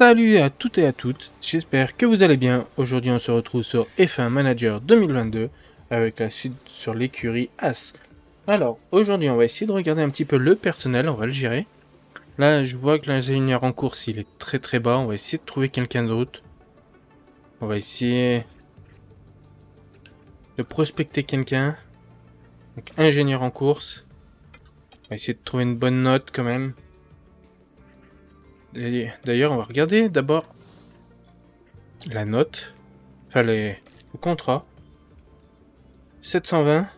Salut à toutes et à toutes, j'espère que vous allez bien. Aujourd'hui on se retrouve sur F1 Manager 2022 avec la suite sur l'écurie As. Alors aujourd'hui on va essayer de regarder un petit peu le personnel, on va le gérer. Là je vois que l'ingénieur en course il est très très bas, on va essayer de trouver quelqu'un d'autre. On va essayer de prospecter quelqu'un. Donc ingénieur en course. On va essayer de trouver une bonne note quand même. D'ailleurs, on va regarder d'abord la note. Enfin, le contrat. 720.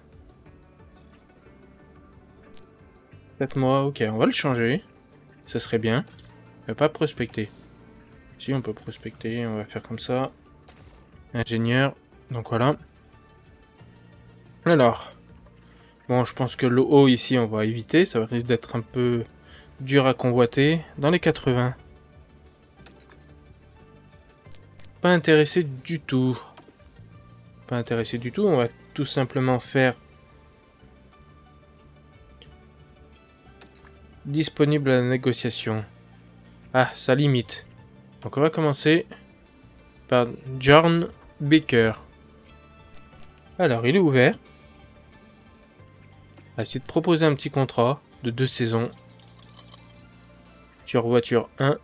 4 mois, ok, on va le changer. Ça serait bien. On va pas prospecter. Si, on peut prospecter, on va faire comme ça. Ingénieur, donc voilà. Alors, bon, je pense que le haut ici, on va éviter. Ça risque d'être un peu Dur à convoiter. Dans les 80. Pas intéressé du tout. Pas intéressé du tout. On va tout simplement faire... Disponible à la négociation. Ah, ça limite. Donc on va commencer par John Baker. Alors, il est ouvert. On va essayer de proposer un petit contrat de deux saisons sur voiture 1.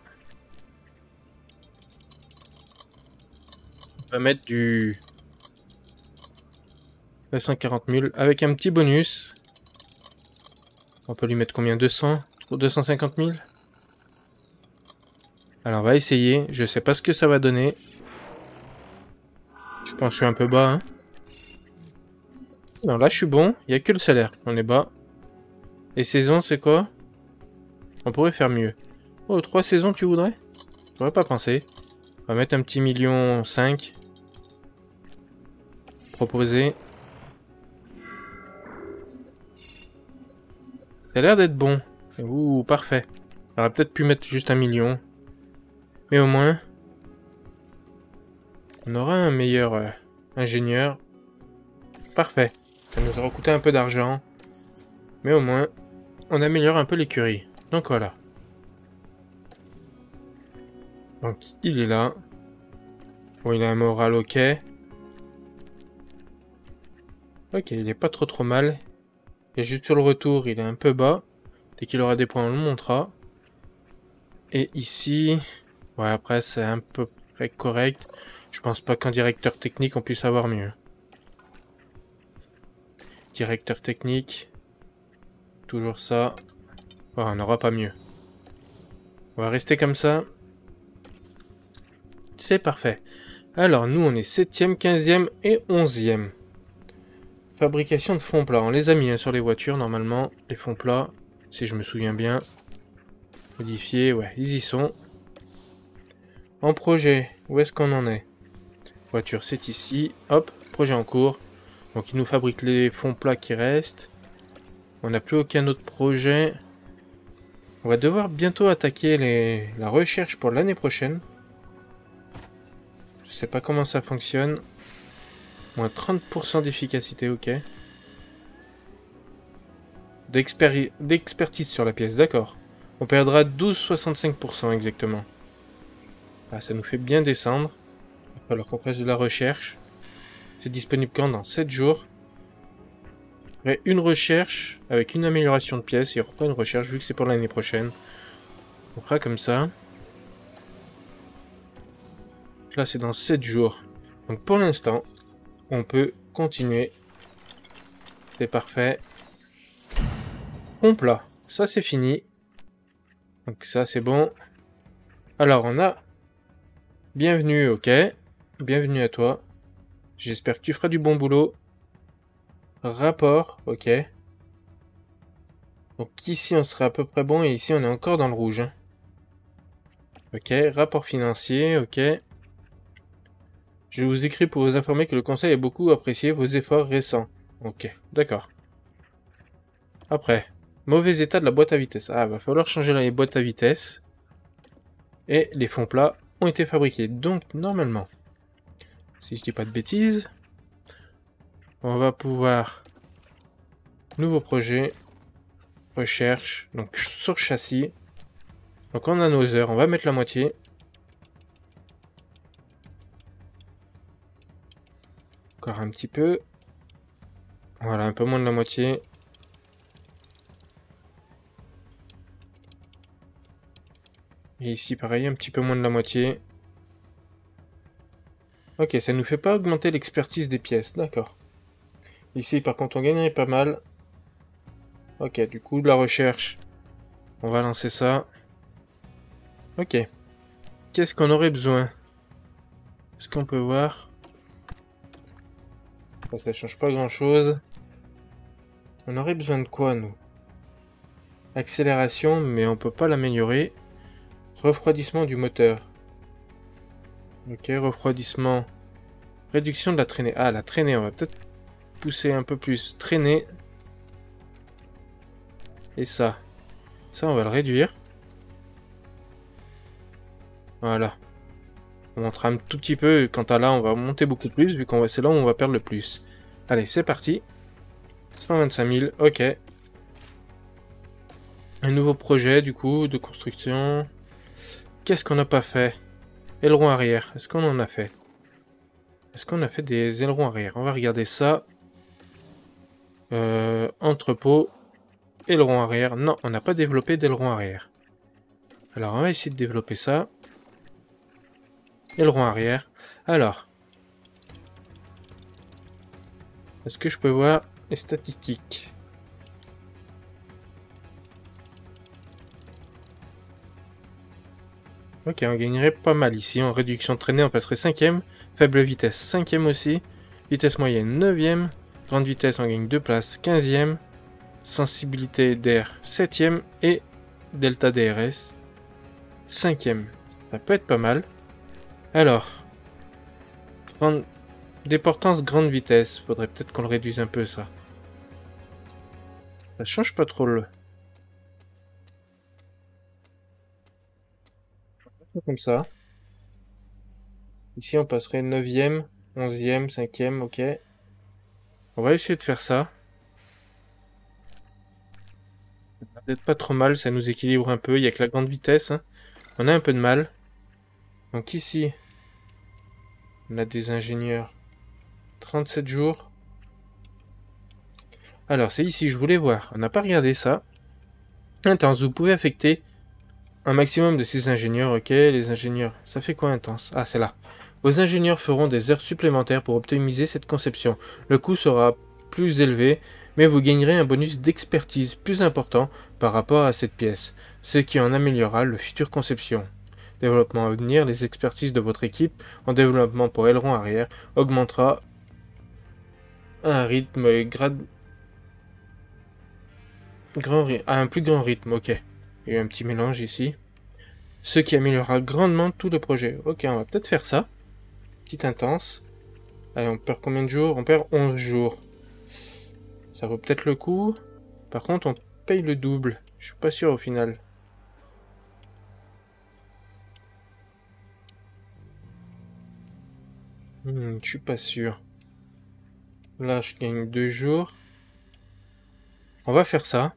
On va mettre du 140 000 avec un petit bonus. On peut lui mettre combien? 200 250 000 Alors on va essayer. Je sais pas ce que ça va donner. Je pense que je suis un peu bas. Hein. Non, là je suis bon. Il n'y a que le salaire. On est bas. Et saison, c'est quoi? On pourrait faire mieux. Oh, trois saisons tu voudrais? J'aurais pas pensé. On va mettre un petit million 5. Proposer. Ça a l'air d'être bon. Ouh, parfait. On aurait peut-être pu mettre juste un million. Mais au moins, on aura un meilleur euh, ingénieur. Parfait. Ça nous aura coûté un peu d'argent. Mais au moins, on améliore un peu l'écurie. Donc voilà. Donc, il est là. Bon, il a un moral ok. Ok, il est pas trop trop mal. Et juste sur le retour, il est un peu bas. Dès qu'il aura des points, on le montrera. Et ici... Ouais, après, c'est un peu correct. Je pense pas qu'en directeur technique, on puisse avoir mieux. Directeur technique. Toujours ça. on n'aura pas mieux. On va rester comme ça. C'est parfait. Alors, nous, on est 7e, 15e et 11e. Fabrication de fonds plats. On les a mis hein, sur les voitures, normalement. Les fonds plats, si je me souviens bien. Modifiés, ouais, ils y sont. En projet, où est-ce qu'on en est? Voiture, c'est ici. Hop, projet en cours. Donc, il nous fabrique les fonds plats qui restent. On n'a plus aucun autre projet. On va devoir bientôt attaquer la recherche pour l'année prochaine. Je sais pas comment ça fonctionne. Moins 30% d'efficacité, ok. D'expertise sur la pièce, d'accord. On perdra 12,65% exactement. Ah, ça nous fait bien descendre. Il va falloir qu'on fasse de la recherche. C'est disponible quand? Dans 7 jours. Une recherche avec une amélioration de pièces et on reprend une recherche vu que c'est pour l'année prochaine. On fera comme ça. Là, c'est dans 7 jours. Donc pour l'instant, on peut continuer. C'est parfait. On plat. Ça, c'est fini. Donc ça, c'est bon. Alors, on a... Bienvenue, ok. Bienvenue à toi. J'espère que tu feras du bon boulot. Rapport, ok. Donc ici, on sera à peu près bon. Et ici, on est encore dans le rouge. Hein. Ok, rapport financier, ok. Je vous écris pour vous informer que le conseil a beaucoup apprécié vos efforts récents. Ok, d'accord. Après, mauvais état de la boîte à vitesse. Ah, va falloir changer les boîtes à vitesse. Et les fonds plats ont été fabriqués. Donc, normalement, si je dis pas de bêtises, on va pouvoir... Nouveau projet. Recherche. Donc, sur châssis. Donc, on a nos heures. On va mettre la moitié. Encore un petit peu. Voilà, un peu moins de la moitié. Et ici, pareil, un petit peu moins de la moitié. Ok, ça nous fait pas augmenter l'expertise des pièces, d'accord. Ici, par contre, on gagnerait pas mal. Ok, du coup, de la recherche. On va lancer ça. Ok. Qu'est-ce qu'on aurait besoin? Est-ce qu'on peut voir? Ça ne change pas grand-chose. On aurait besoin de quoi, nous? Accélération, mais on peut pas l'améliorer. Refroidissement du moteur. Ok, refroidissement. Réduction de la traînée. Ah, la traînée, on va peut-être pousser un peu plus. Traîner. Et ça. Ça, on va le réduire. Voilà. On montre un tout petit peu. Quant à là, on va monter beaucoup plus, vu qu'on va, c'est là où on va perdre le plus. Allez, c'est parti. 125 000, ok. Un nouveau projet, du coup, de construction. Qu'est-ce qu'on n'a pas fait? Aileron arrière. Est-ce qu'on en a fait? Est-ce qu'on a fait des ailerons arrière? On va regarder ça. Euh, entrepôt. Aileron arrière. Non, on n'a pas développé d'aileron arrière. Alors, on va essayer de développer ça. Aileron arrière. Alors. Est-ce que je peux voir les statistiques? Ok, on gagnerait pas mal ici. En réduction de traînée, on passerait 5ème. Faible vitesse, 5ème aussi. Vitesse moyenne, 9ème. Grande vitesse, on gagne 2 places, 15ème. Sensibilité d'air, 7ème. Et delta DRS, 5ème. Ça peut être pas mal. Alors, grande... déportance grande vitesse. Faudrait peut-être qu'on le réduise un peu, ça. Ça change pas trop le... comme ça. Ici, on passerait 9ème, 11ème, 5ème, ok. On va essayer de faire ça. Peut-être pas trop mal, ça nous équilibre un peu. Il y a que la grande vitesse. Hein. On a un peu de mal. Donc ici, on a des ingénieurs. 37 jours. Alors, c'est ici, je voulais voir. On n'a pas regardé ça. Intense, vous pouvez affecter un maximum de 6 ingénieurs, ok. Les ingénieurs, ça fait quoi intense? Ah, c'est là. Vos ingénieurs feront des heures supplémentaires pour optimiser cette conception. Le coût sera plus élevé, mais vous gagnerez un bonus d'expertise plus important par rapport à cette pièce, ce qui en améliorera le futur conception. Développement à venir, les expertises de votre équipe en développement pour aileron arrière augmentera à un rythme grade... Grand, à un plus grand rythme, ok. Il y a un petit mélange ici. Ce qui améliorera grandement tout le projet. Ok, on va peut-être faire ça. Petite intense. Allez, on perd combien de jours? On perd 11 jours. Ça vaut peut-être le coup. Par contre, on paye le double. Je suis pas sûr au final. Hmm, je suis pas sûr. Là, je gagne deux jours. On va faire ça.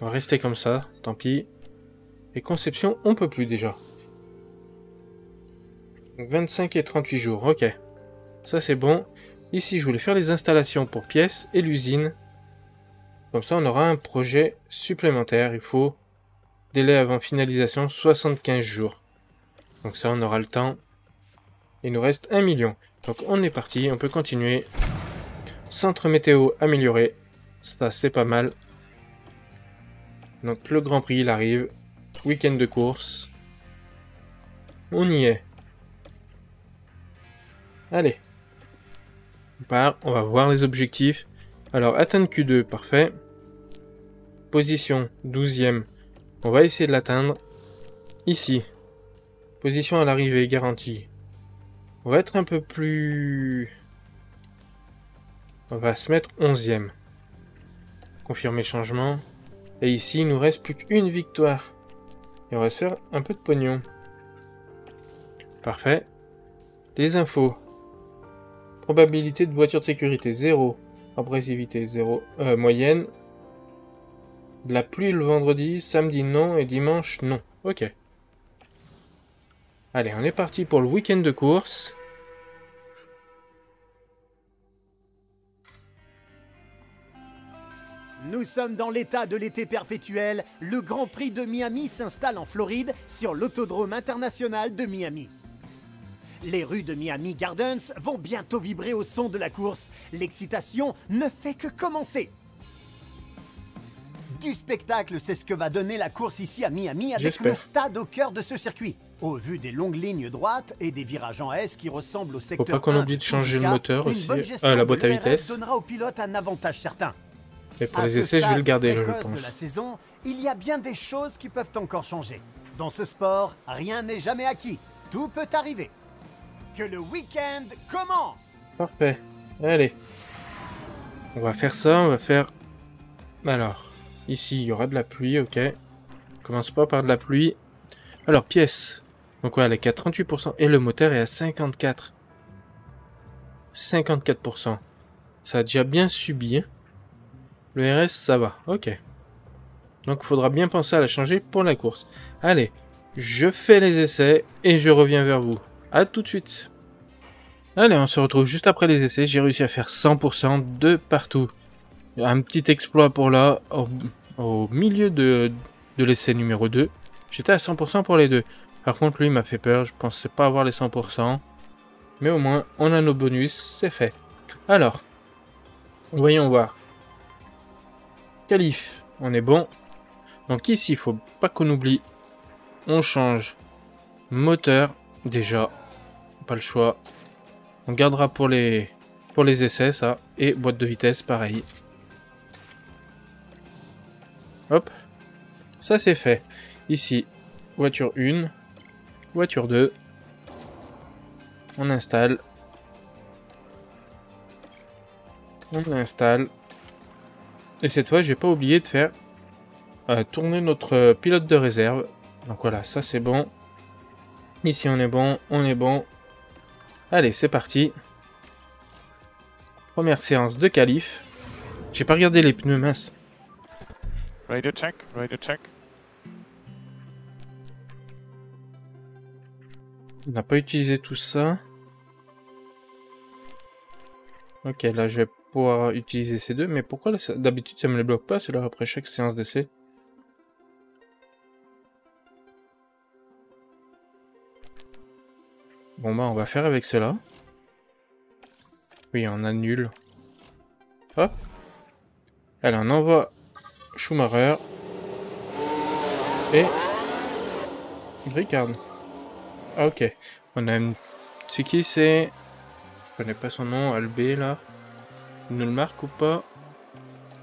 On va rester comme ça, tant pis. Et conception, on peut plus déjà. 25 et 38 jours, ok. Ça c'est bon. Ici, je voulais faire les installations pour pièces et l'usine. Comme ça, on aura un projet supplémentaire. Il faut délai avant finalisation 75 jours. Donc ça, on aura le temps. Il nous reste 1 million. Donc on est parti, on peut continuer. Centre météo amélioré. Ça, c'est pas mal. Donc le Grand Prix, il arrive. Week-end de course. On y est. Allez. On part, on va voir les objectifs. Alors, atteindre Q2, parfait. Position, 12e. On va essayer de l'atteindre. Ici. Position à l'arrivée, garantie. On va être un peu plus... On va se mettre 11e. Confirmer changement. Et ici, il nous reste plus qu'une victoire. Et on va se faire un peu de pognon. Parfait. Les infos. Probabilité de voiture de sécurité, 0. Abrasivité, 0. Euh, moyenne. De la pluie le vendredi, samedi non, et dimanche non. Ok. Allez, on est parti pour le week-end de course. Nous sommes dans l'état de l'été perpétuel. Le Grand Prix de Miami s'installe en Floride sur l'Autodrome international de Miami. Les rues de Miami Gardens vont bientôt vibrer au son de la course. L'excitation ne fait que commencer. Du spectacle, c'est ce que va donner la course ici à Miami avec le stade au cœur de ce circuit. Au vu des longues lignes droites et des virages en S qui ressemblent au secteur pas qu'on 1 oublie de changer le moteur aussi. gestion la boîte à vitesse. donnera au pilote un avantage certain. Mais pour À les essais, je vais le garder, je précoce de la pense. saison, il y a bien des choses qui peuvent encore changer. Dans ce sport, rien n'est jamais acquis. Tout peut arriver. Que le week-end commence Parfait. Allez. On va faire ça, on va faire... Alors, ici, il y aura de la pluie, ok. On commence pas par de la pluie. Alors, pièces. Donc ouais, elle est à 38%. Et le moteur est à 54. 54%. Ça a déjà bien subi. hein. Le RS, ça va. Ok. Donc, il faudra bien penser à la changer pour la course. Allez, je fais les essais et je reviens vers vous. A tout de suite. Allez, on se retrouve juste après les essais. J'ai réussi à faire 100% de partout. Un petit exploit pour là, au, milieu de, de l'essai numéro 2. J'étais à 100% pour les deux. Par contre, lui m'a fait peur. Je pensais pas avoir les 100%. Mais au moins, on a nos bonus. C'est fait. Alors, voyons voir. Qualif, on est bon. Donc ici, il faut pas qu'on oublie. On change moteur. Déjà, pas le choix. On gardera pour les, pour les essais, ça. Et boîte de vitesse, pareil. Hop. Ça, c'est fait. Ici, voiture 1. Voiture 2. On installe. On installe. Et cette fois, j'ai pas oublié de faire euh, tourner notre euh, pilote de réserve. Donc voilà, ça c'est bon. Ici, on est bon, on est bon. Allez, c'est parti. Première séance de qualif. J'ai pas regardé les pneus minces. Radio check, radio check. On n'a pas utilisé tout ça. Ok, là je vais pouvoir utiliser ces deux. Mais pourquoi là, d'habitude ça me les bloque pas ceux-là après chaque séance d'essai? Bon bah on va faire avec cela. Oui, on annule. Hop. Allez, on envoie Schumacher. Et... Ricard. Ah ok. On a une... C'est qui c'est... Je connais pas son nom, Albé là. Il nous le marque ou pas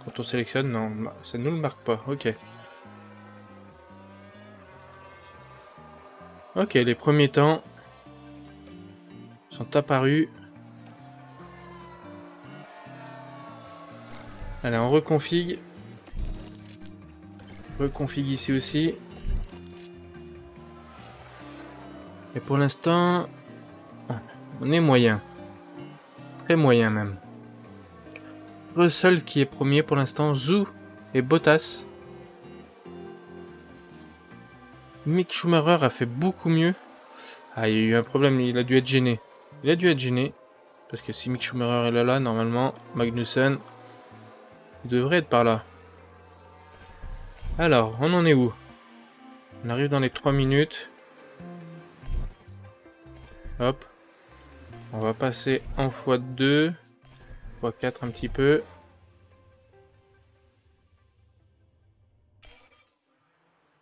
Quand on sélectionne, non, ça nous le marque pas, ok. Ok, les premiers temps sont apparus. Allez, on reconfig. Reconfig ici aussi. Et pour l'instant, ah, on est moyen. Très moyen même. Russell qui est premier pour l'instant, Zou et Bottas. Mick Schumacher a fait beaucoup mieux. Ah, il y a eu un problème, il a dû être gêné. Il a dû être gêné. Parce que si Mick Schumacher est là, là, normalement, Magnussen, devrait être par là. Alors, on en est où? On arrive dans les 3 minutes. Hop. On va passer en x2. x4 un petit peu.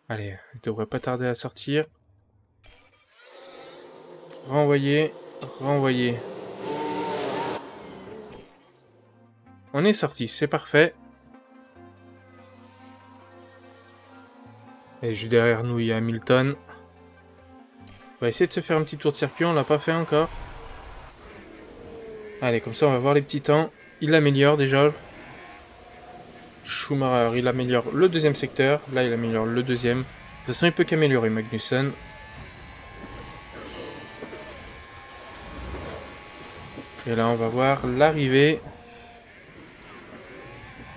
Allez, il devrait pas tarder à sortir. Renvoyer, renvoyer. On est sorti, c'est parfait. Et juste derrière nous, il y a Hamilton. Va essayer de se faire un petit tour de circuit, on l'a pas fait encore. Allez, comme ça on va voir les petits temps. Il améliore déjà. Schumacher, il améliore le deuxième secteur. Là, il améliore le deuxième. De toute façon, il peut qu'améliorer Magnussen. Et là, on va voir l'arrivée.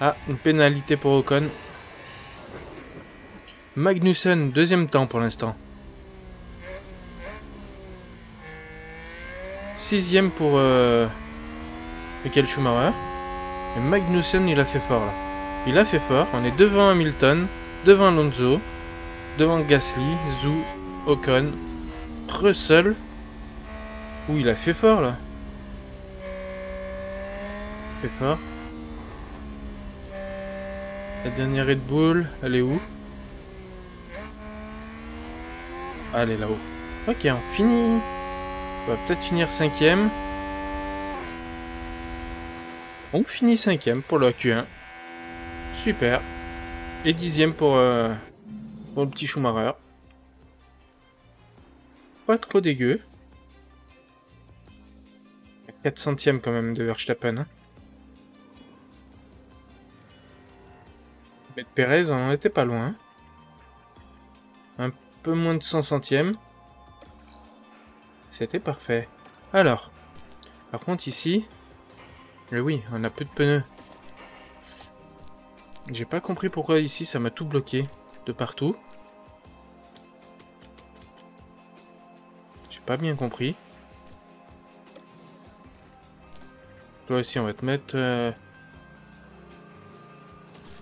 Ah, une pénalité pour Ocon. Magnussen, deuxième temps pour l'instant. Sixième pour euh, Michael Schumacher. Et Magnussen, il a fait fort là. Il a fait fort. On est devant Hamilton, devant Alonso, devant Gasly, Zhu, Ocon, Russell. Ouh, il a fait fort là. Fait fort. La dernière Red Bull, elle est où? Ah, Elle est là-haut. Ok, on finit. On va peut-être finir cinquième. On finit cinquième pour le Q1. Super. Et dixième pour, euh, pour le petit Schumacher. Pas trop dégueu. 4 centièmes quand même de Verstappen. Hein. Mais Perez, on était pas loin. Un peu moins de 100 centièmes. C'était parfait. Alors, par contre ici, mais oui, on a peu de pneus. J'ai pas compris pourquoi ici ça m'a tout bloqué de partout. J'ai pas bien compris. Toi aussi on va te mettre euh,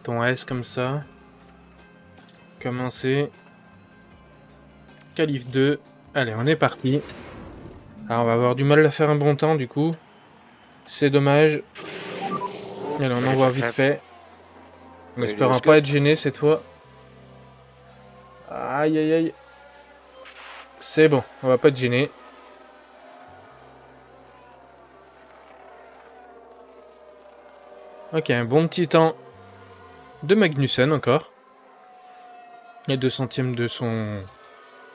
ton S comme ça. Commencer. Calif 2. Allez, on est parti. Alors on va avoir du mal à faire un bon temps du coup. C'est dommage. Allez, on envoie vite fait. En espérant pas être gêné cette fois. Aïe aïe aïe. C'est bon, on va pas être gêné. Ok, un bon petit temps de Magnussen encore. A 2 centièmes de son,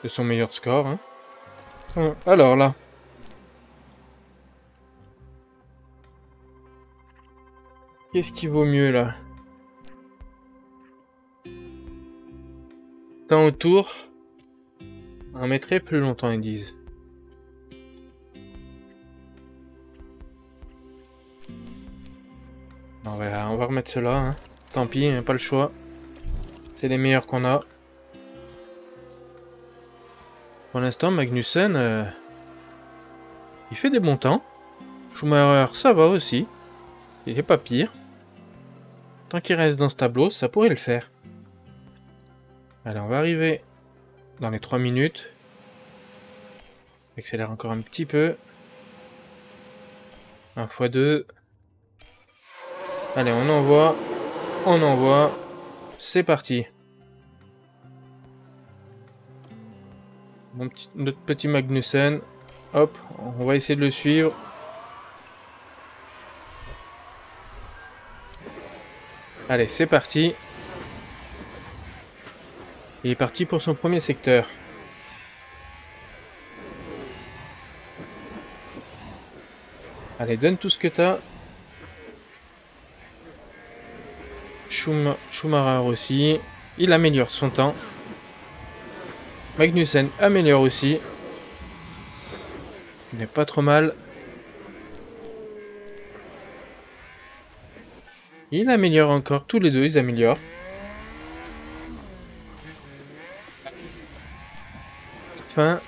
de son meilleur score. Hein. Alors là, Qu'est-ce qui vaut mieux là? Temps autour. On mettrait plus longtemps, ils disent. On va, on va remettre cela. Hein. Tant pis, hein, pas le choix. C'est les meilleurs qu'on a. Pour l'instant, Magnussen, euh, il fait des bons temps. Schumacher, ça va aussi. Il est pas pire. Tant qu'il reste dans ce tableau, ça pourrait le faire. Allez, on va arriver dans les 3 minutes. Accélère encore un petit peu. 1 x 2. Allez, on envoie. On envoie. C'est parti. notre petit Magnussen. Hop, on va essayer de le suivre. Allez, c'est parti. Il est parti pour son premier secteur. Allez, donne tout ce que t'as. Schum Schumacher aussi. Il améliore son temps. Magnussen améliore aussi. Il n'est pas trop mal. Il améliore encore, tous les deux, ils améliorent. Fin.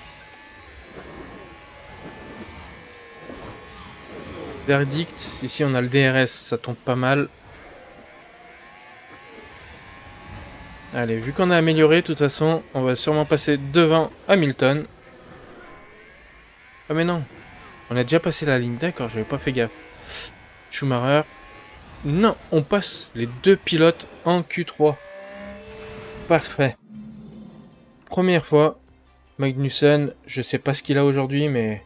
Verdict, ici on a le DRS, ça tombe pas mal. Allez, vu qu'on a amélioré, de toute façon, on va sûrement passer devant Hamilton. Ah mais non, on a déjà passé la ligne, d'accord, j'avais pas fait gaffe. Schumacher, non, on passe les deux pilotes en Q3. Parfait. Première fois, Magnussen, je sais pas ce qu'il a aujourd'hui, mais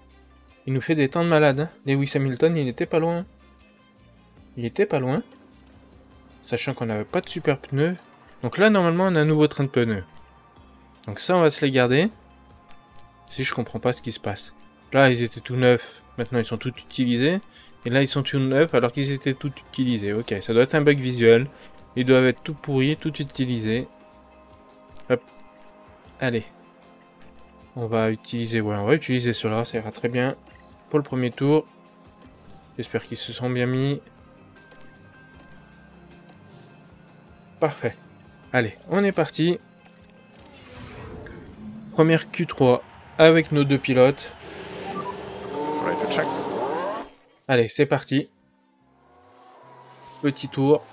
il nous fait des temps de malade. Hein. Lewis Hamilton, il était pas loin. Il était pas loin. Sachant qu'on n'avait pas de super pneus. Donc là, normalement, on a un nouveau train de pneus. Donc ça, on va se les garder. Si je comprends pas ce qui se passe. Là, ils étaient tout neufs. Maintenant, ils sont tous utilisés. Et là, ils sont tout neufs alors qu'ils étaient tout utilisés. Ok, ça doit être un bug visuel. Ils doivent être tout pourris, tout utilisés. Hop. Allez. On va utiliser, ouais, on va utiliser cela, ça ira très bien pour le premier tour. J'espère qu'ils se sont bien mis. Parfait. Allez, on est parti. Première Q3 avec nos deux pilotes. Allez, c'est parti. Petit tour.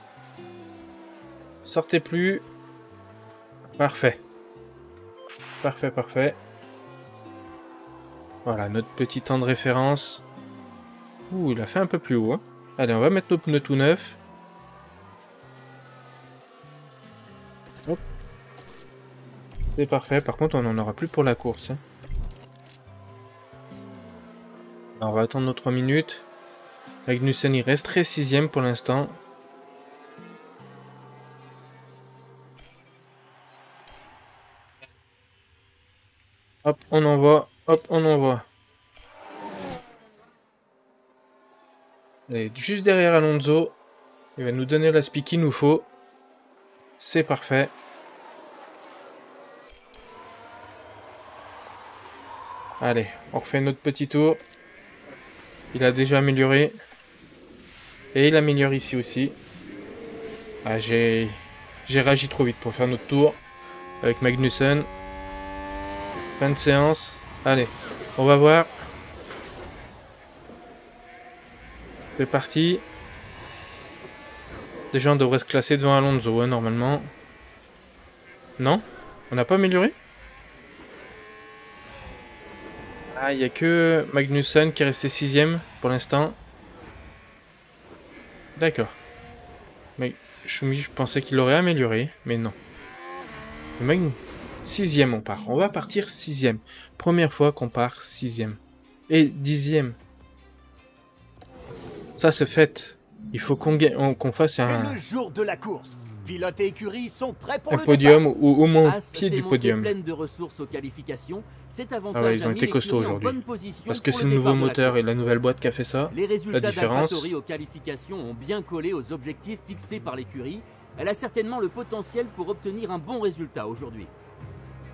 Sortez plus. Parfait. Parfait, parfait. Voilà, notre petit temps de référence. Ouh, il a fait un peu plus haut. hein. Allez, on va mettre nos pneus tout neufs. C'est parfait. Par contre, on n'en aura plus pour la course. hein. Alors, on va attendre nos 3 minutes. Magnussen, il resterait sixième pour l'instant. Hop, on envoie. Hop, on envoie. Allez, juste derrière Alonso. Il va nous donner la speed qu'il nous faut. C'est parfait. Allez, on refait notre petit tour. Il a déjà amélioré. Et il améliore ici aussi. Ah, j'ai... Réagi trop vite pour faire notre tour. Avec Magnussen. Fin de séance. Allez, on va voir. C'est parti. Déjà, on devrait se classer devant Alonso, hein, normalement. Non? On n'a pas amélioré? Ah, il n'y a que Magnussen qui est resté sixième pour l'instant. D'accord. Mais je pensais qu'il l'aurait amélioré, mais non. Sixième, on part. On va partir sixième. Première fois qu'on part sixième. Et dixième. Ça se fait. Il faut qu'on qu'on fasse C'est un, le jour de la course. Pilote et écurie sont prêts pour un le podium ou au moins au As pied du podium. pleine de ressources aux qualifications. Cet avantage Ah ouais, ils ont été costauds aujourd'hui. Parce que c'est le nouveau départ la moteur et la nouvelle boîte qui a fait ça. Les résultats différence. d'AlphaTauri aux qualifications ont bien collé aux objectifs fixés par l'écurie. Elle a certainement le potentiel pour obtenir un bon résultat aujourd'hui.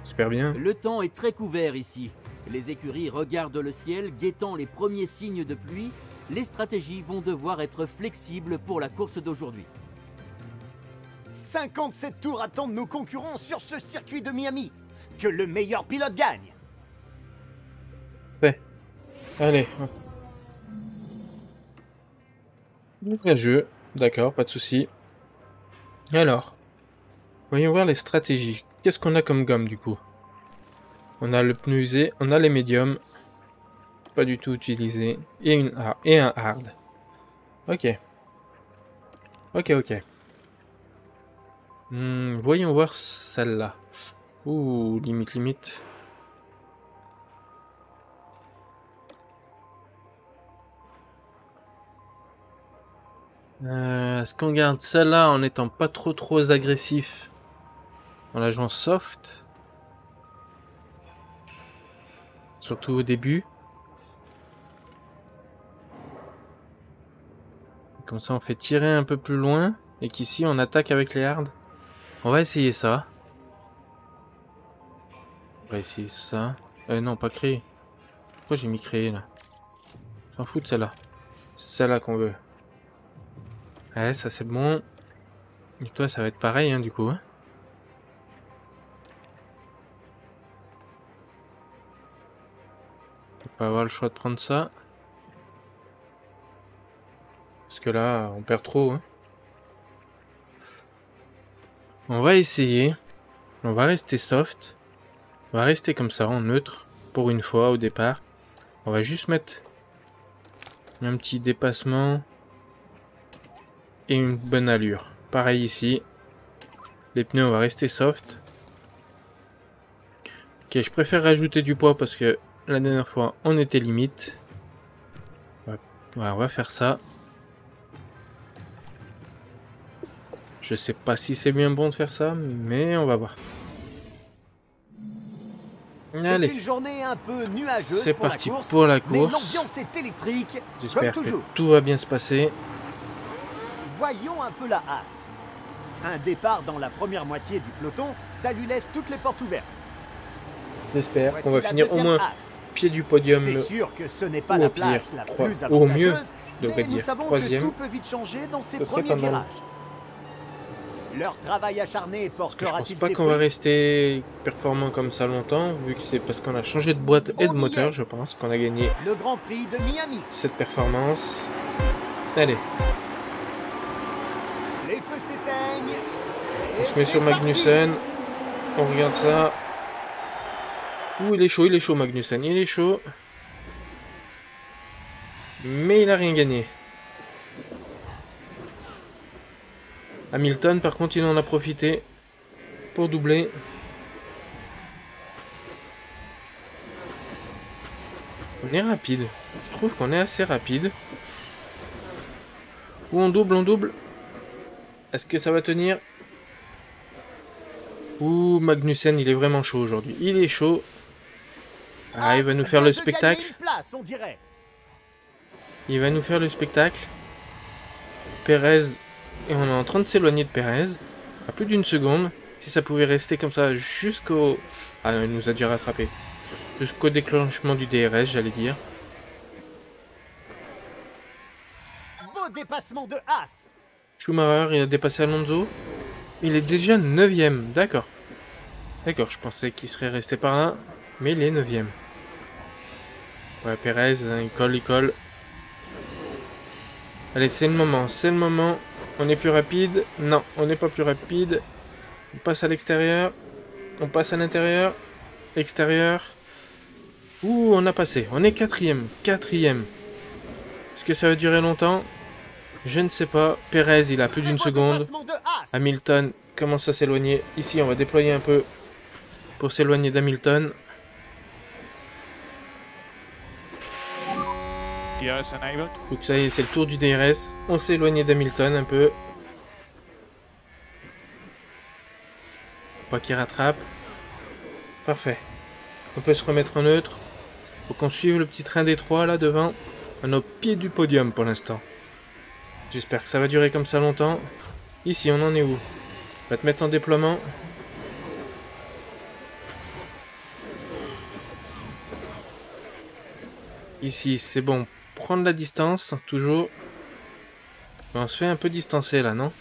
J'espère bien. Le temps est très couvert ici. Les écuries regardent le ciel, guettant les premiers signes de pluie. Les stratégies vont devoir être flexibles pour la course d'aujourd'hui. 57 tours attendent nos concurrents sur ce circuit de Miami. Que le meilleur pilote gagne. Allez. Un jeu. D'accord, pas de souci. Alors. Voyons voir les stratégies. Qu'est-ce qu'on a comme gomme du coup? On a le pneu usé, on a les médiums. Pas du tout utilisé. Et, har- et un hard. Ok. Ok, ok. Hmm, voyons voir celle-là. Ouh, limite, limite. Euh, Est-ce qu'on garde celle-là en étant pas trop trop agressif? En la jouant soft? Surtout au début. Comme ça on fait tirer un peu plus loin. Et qu'ici on attaque avec les hards. On va essayer ça. On va essayer ça. Euh, non, pas créer. Pourquoi j'ai mis créer là S'en fout de celle-là. C'est celle-là qu'on veut. Ouais, ça c'est bon. Et toi, ça va être pareil, hein, du coup. hein. On peut pas avoir le choix de prendre ça. Parce que là, on perd trop. hein. On va essayer. On va rester soft. On va rester comme ça, en neutre. Pour une fois, au départ. On va juste mettre un petit dépassement et une bonne allure. Pareil ici. Les pneus, on va rester soft. Ok, je préfère rajouter du poids parce que la dernière fois, on était limite. On va faire ça. Je sais pas si c'est bien bon de faire ça, mais on va voir. C'est une journée un peu nuageuse c'est pour parti la course, pour la mais course. l'ambiance est électrique, comme J'espère que toujours. tout va bien se passer. Voyons un peu la Haas. Un départ dans la première moitié du peloton, ça lui laisse toutes les portes ouvertes. J'espère qu'on va finir au moins Haas. pied du podium. C'est sûr que ce n'est pas la pire, place la plus ou au mieux, avantageuse, mais nous dire savons troisième. que tout peut vite changer dans serait premiers virages. Leur travail acharné portera je pense pas qu'on va rester performant comme ça longtemps, vu que c'est parce qu'on a changé de boîte et de moteur, je pense, qu'on a gagné Le Grand Prix de Miami. cette performance. Allez, Les feux s'éteignent On se met sur Magnussen. On regarde ça. Ouh, il est chaud, il est chaud, Magnussen. Il est chaud. Mais il a rien gagné. Hamilton, par contre, il en a profité pour doubler. On est rapide. Je trouve qu'on est assez rapide. Ou on double, on double. Est-ce que ça va tenir? Ouh, Magnussen, il est vraiment chaud aujourd'hui. Il est chaud. Ah, il va nous faire le spectacle. Il va nous faire le spectacle. Perez. Et on est en train de s'éloigner de Perez. À plus d'une seconde. Si ça pouvait rester comme ça jusqu'au... Ah non, il nous a déjà rattrapé. Jusqu'au déclenchement du DRS, j'allais dire. Beau dépassement de As. Schumacher, il a dépassé Alonso. Il est déjà 9ème, d'accord. D'accord, je pensais qu'il serait resté par là. Mais il est 9ème. Ouais, Perez, hein, il colle, il colle. Allez, c'est le moment, c'est le moment. On est plus rapide. Non, on n'est pas plus rapide. On passe à l'extérieur. On passe à l'intérieur. Extérieur. Ouh, on a passé. On est quatrième. Quatrième. Est-ce que ça va durer longtemps? Je ne sais pas. Perez, il a plus d'une seconde. Hamilton commence à s'éloigner. Ici, on va déployer un peu pour s'éloigner d'Hamilton. Donc ça y est, c'est le tour du DRS. On s'est éloigné d'Hamilton un peu. Pas qu'il rattrape. Parfait. On peut se remettre en neutre. Faut qu'on suive le petit train des trois là devant. On est au pied du podium pour l'instant. J'espère que ça va durer comme ça longtemps. Ici, on en est où? On va te mettre en déploiement. Ici, c'est bon. Prendre la distance, toujours. on se fait un peu distancer là, non?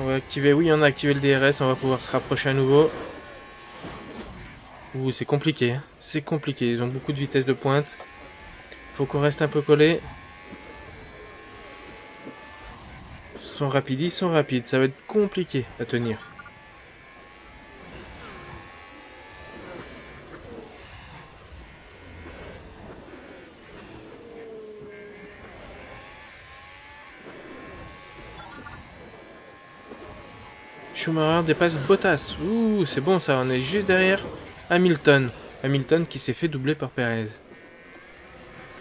On va activer... Oui, on a activé le DRS, on va pouvoir se rapprocher à nouveau. Ouh, c'est compliqué. Hein. C'est compliqué, ils ont beaucoup de vitesse de pointe. Faut qu'on reste un peu collé. Ils sont rapides, ils sont rapides. Ça va être compliqué à tenir. Schumacher dépasse Bottas. Ouh, c'est bon ça, on est juste derrière Hamilton. Hamilton qui s'est fait doubler par Perez.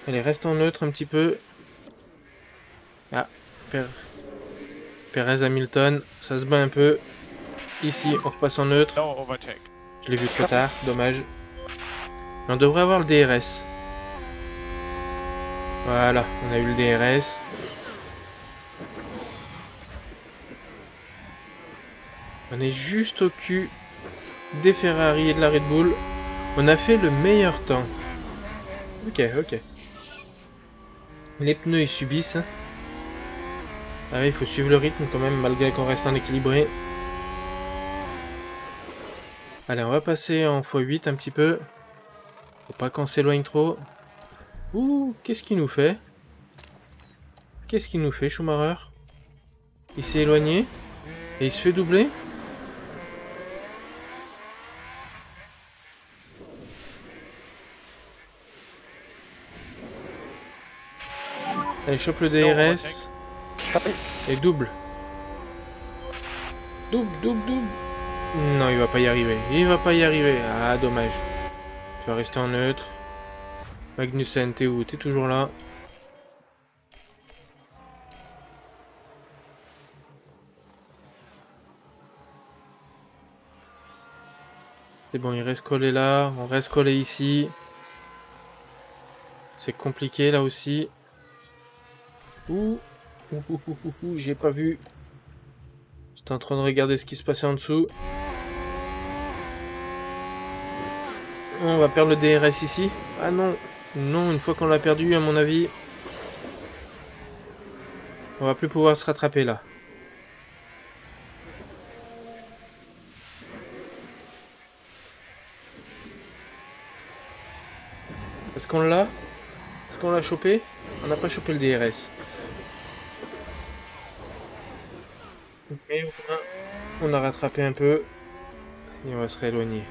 Allez, reste en neutre un petit peu. Ah, Perez Hamilton, ça se bat un peu. Ici, on repasse en neutre. Je l'ai vu trop tard, dommage. On devrait avoir le DRS. Voilà, on a eu le DRS. On est juste au cul des Ferrari et de la Red Bull. On a fait le meilleur temps. Ok, ok. Les pneus ils subissent. Ah il faut suivre le rythme quand même malgré qu'on reste en équilibré. Allez, on va passer en x8 un petit peu. Faut pas qu'on s'éloigne trop. Ouh, qu'est-ce qu'il nous fait? Qu'est-ce qu'il nous fait, Schumacher? Il s'est éloigné et il se fait doubler? Allez, chope le DRS. Et double. Double, double, double. Non, il va pas y arriver. Il va pas y arriver. Ah, dommage. Tu vas rester en neutre. Magnussen, t'es où? T'es toujours là. C'est bon, il reste collé là. On reste collé ici. C'est compliqué là aussi. Ouh, ouh, ouh, ouh, j'ai pas vu. J'étais en train de regarder ce qui se passait en dessous. On va perdre le DRS ici. Ah non, non, une fois qu'on l'a perdu, à mon avis, on va plus pouvoir se rattraper là. Est-ce qu'on l'a? Est-ce qu'on l'a chopé? On n'a pas chopé le DRS. Mais on a rattrapé un peu. Et on va se rééloigner.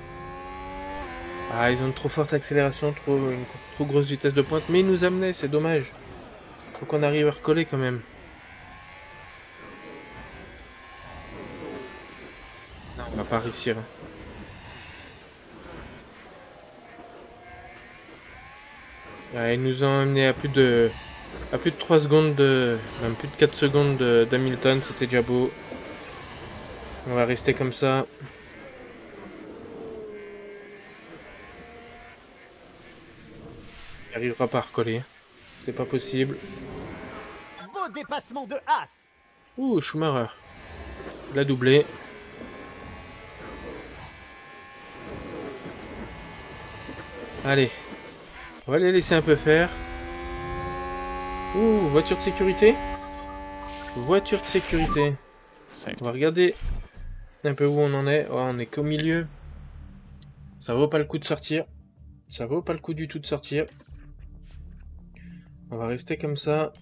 Ah, ils ont une trop forte accélération, trop, une trop grosse vitesse de pointe. Mais ils nous amenaient, c'est dommage. Faut qu'on arrive à recoller quand même. Non, on va pas réussir. Ouais, ils nous ont amené à plus de à plus de 3 secondes de même plus de 4 secondes de- d'Hamilton, c'était déjà beau. On va rester comme ça. Il arrivera pas à recoller. C'est pas possible. Beau dépassement de As Ouh, Schumacher. Il a doublé. Allez. On va les laisser un peu faire. Ouh, voiture de sécurité. Voiture de sécurité. On va regarder un peu où on en est. Oh, on est qu'au milieu. Ça vaut pas le coup de sortir. Ça vaut pas le coup du tout de sortir. On va rester comme ça.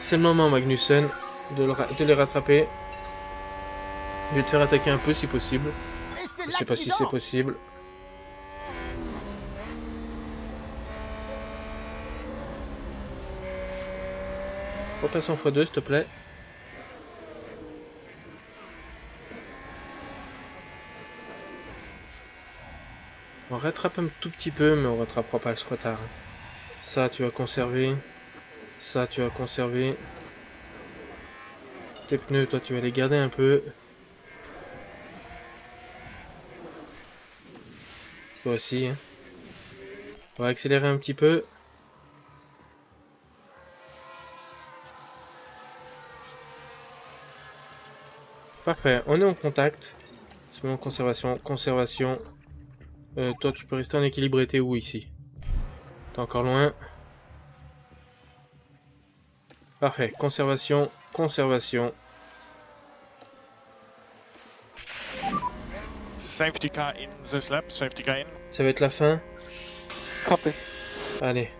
C'est le moment, Magnussen, de, le de les rattraper. Je vais te faire attaquer un peu si possible. Je sais pas si c'est possible. Repasse en x2, s'il te plaît. On rattrape un tout petit peu, mais on rattrapera pas ce retard. Ça, tu vas conserver. Ça, tu vas conserver. Tes pneus, toi, tu vas les garder un peu. Toi aussi. hein. On va accélérer un petit peu. Parfait, on est en contact. C'est en conservation. Conservation. Euh, toi, tu peux rester en équilibre. T'es où ici? T'es encore loin? Parfait, conservation. Conservation. Safety car in this lap. Safety car in. Ça va être la fin? Copy. Allez.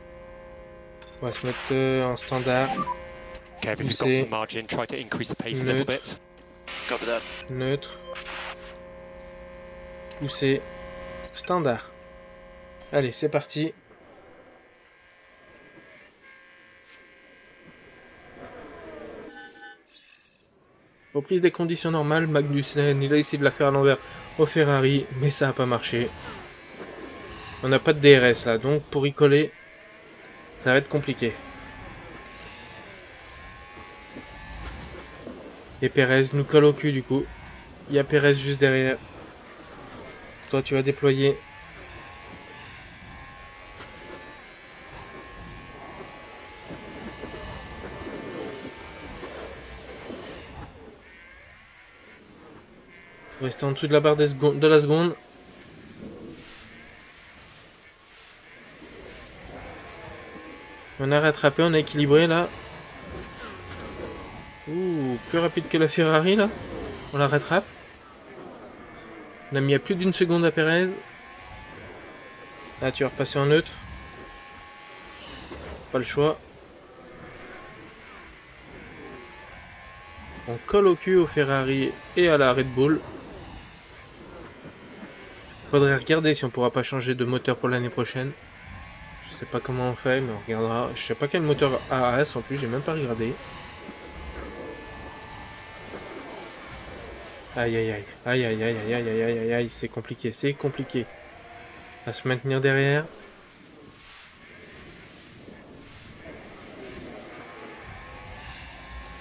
On va se mettre euh, en standard. You've Pousser. got some margin, try to increase the pace a little bit. Neutre. Pousser. Standard. Allez, c'est parti. Reprise des conditions normales, Magnussen, il a essayé de la faire à l'envers au Ferrari, mais ça n'a pas marché. On n'a pas de DRS là, donc pour y coller, ça va être compliqué. Et Perez nous colle au cul du coup. Il y a Perez juste derrière. Toi tu vas déployer. Restez en dessous de la barre de la seconde. On a rattrapé, on a équilibré là. Ouh, plus rapide que la Ferrari là. On la rattrape. On a mis à plus d'une seconde à Perez. Là, tu vas repasser en neutre. Pas le choix. On colle au cul au Ferrari et à la Red Bull. Faudrait regarder si on pourra pas changer de moteur pour l'année prochaine. Je sais pas comment on fait, mais on regardera. Je sais pas quel moteur AAS en plus, j'ai même pas regardé. Aïe aïe aïe. Aïe aïe aïe aïe aïe aïe aïe aïe. C'est compliqué, c'est compliqué. À se maintenir derrière.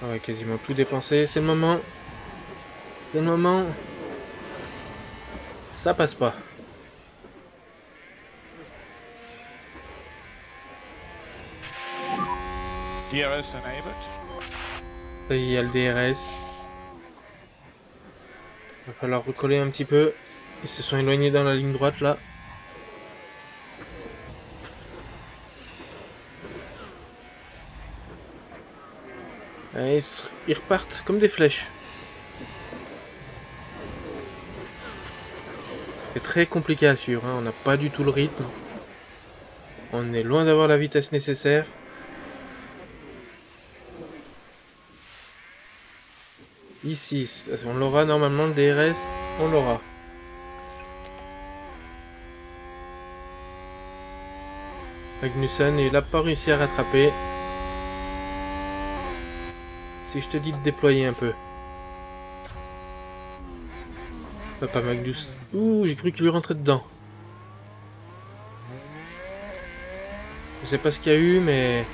Ah On va quasiment tout dépenser. C'est le moment. C'est le moment. Ça passe pas. DRS enabled. Ça y est, le DRS. Falloir recoller un petit peu. Ils se sont éloignés dans la ligne droite là. Se- ils repartent comme des flèches. C'est très compliqué à suivre, hein. on n'a pas du tout le rythme. On est loin d'avoir la vitesse nécessaire. Ici, on l'aura normalement, le DRS, on l'aura. Magnussen, il n'a pas réussi à rattraper. Si je te dis de déployer un peu. Papa Magnus. Ouh, j'ai cru qu'il lui rentrait dedans. Je sais pas ce qu'il y a eu, mais...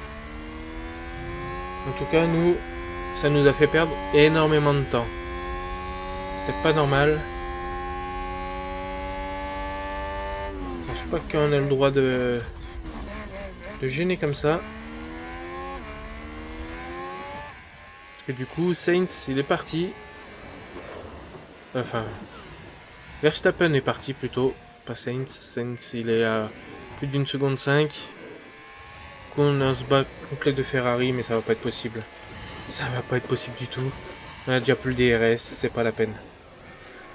En tout cas, nous, ça nous a fait perdre énormément de temps. C'est pas normal. Je pense pas qu'on ait le droit de... de gêner comme ça. Et du coup, Saints, il est parti. Enfin... Verstappen est parti plutôt, pas Saints. Saints, il est à plus d'une seconde 5. On a un bat complet de Ferrari, mais ça va pas être possible. Ça va pas être possible du tout. On a déjà plus le DRS, c'est pas la peine.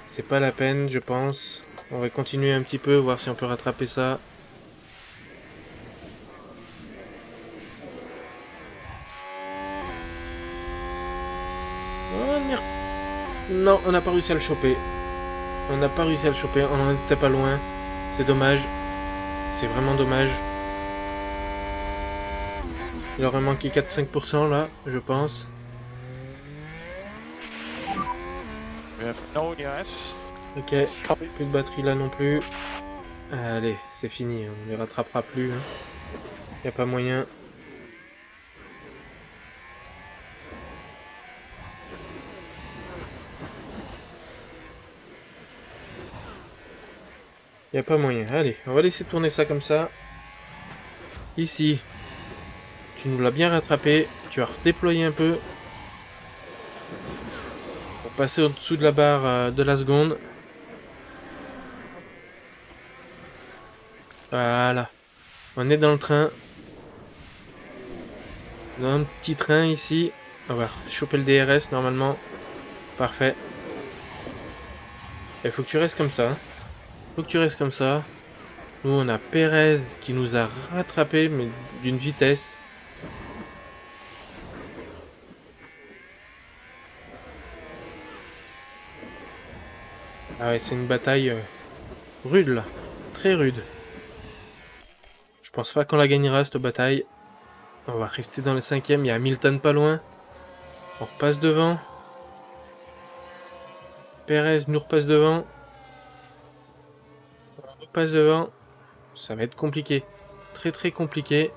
C'est pas la peine, je pense. On va continuer un petit peu, voir si on peut rattraper ça. Oh merde. Non, on n'a pas réussi à le choper. On n'a pas réussi à le choper, on en était pas loin. C'est dommage. C'est vraiment dommage. Il aurait manqué 4-5% là, je pense. Ok, plus de batterie là non plus. Allez, c'est fini, on les rattrapera plus. Hein. Y a pas moyen. Y a pas moyen. Allez, on va laisser tourner ça comme ça. Ici. Nous l'as bien rattrapé. Tu vas redéployer un peu. Pour passer au-dessous de la barre euh, de la seconde. Voilà. On est dans le train. Dans un petit train ici. On va choper le DRS normalement. Parfait. Il faut que tu restes comme ça. hein. Faut que tu restes comme ça. Nous, on a Perez qui nous a rattrapé, mais d'une vitesse. Ah ouais, c'est une bataille euh, rude là. Très rude. Je pense pas qu'on la gagnera cette bataille. On va rester dans le cinquième. Il y a Hamilton pas loin. On repasse devant. Perez nous repasse devant. On repasse devant. Ça va être compliqué. Très très compliqué.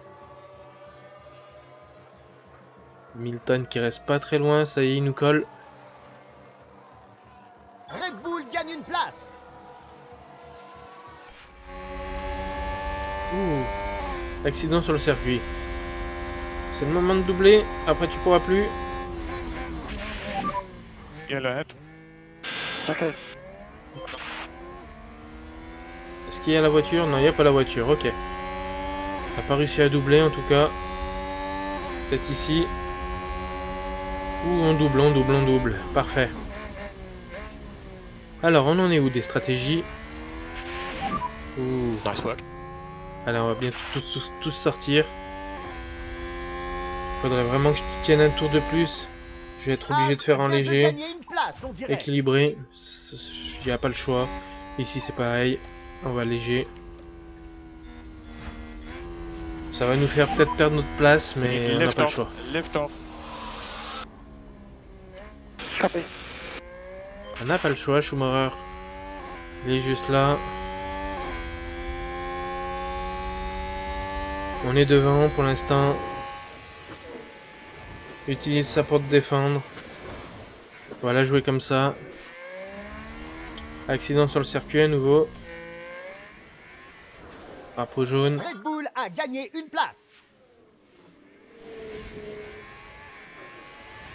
Milton qui reste pas très loin. Ça y est, il nous colle. Accident sur le circuit. C'est le moment de doubler. Après, tu pourras plus. Est-ce qu'il y a la voiture? Non, il n'y a pas la voiture. Ok. On n'a pas réussi à doubler en tout cas. Peut-être ici. Ouh, on double, on double, on double. Parfait. Alors, on en est où des stratégies? Ouh. Nice work. Allez, on va bien tous, tous sortir. Faudrait vraiment que je tienne un tour de plus. Je vais être obligé Ah, de faire de léger. gagner une place, on dirait. équilibré. Il n'y a pas le choix. Ici, c'est pareil. On va léger. Ça va nous faire peut-être perdre notre place, mais on n'a lift pas le off. choix. Lift off. Copy. On n'a pas le choix, Schumacher. Il est juste là. On est devant pour l'instant. Utilise ça pour te défendre. Voilà, jouer comme ça. Accident sur le circuit à nouveau. Drapeau jaune. Red Bull a gagné une place.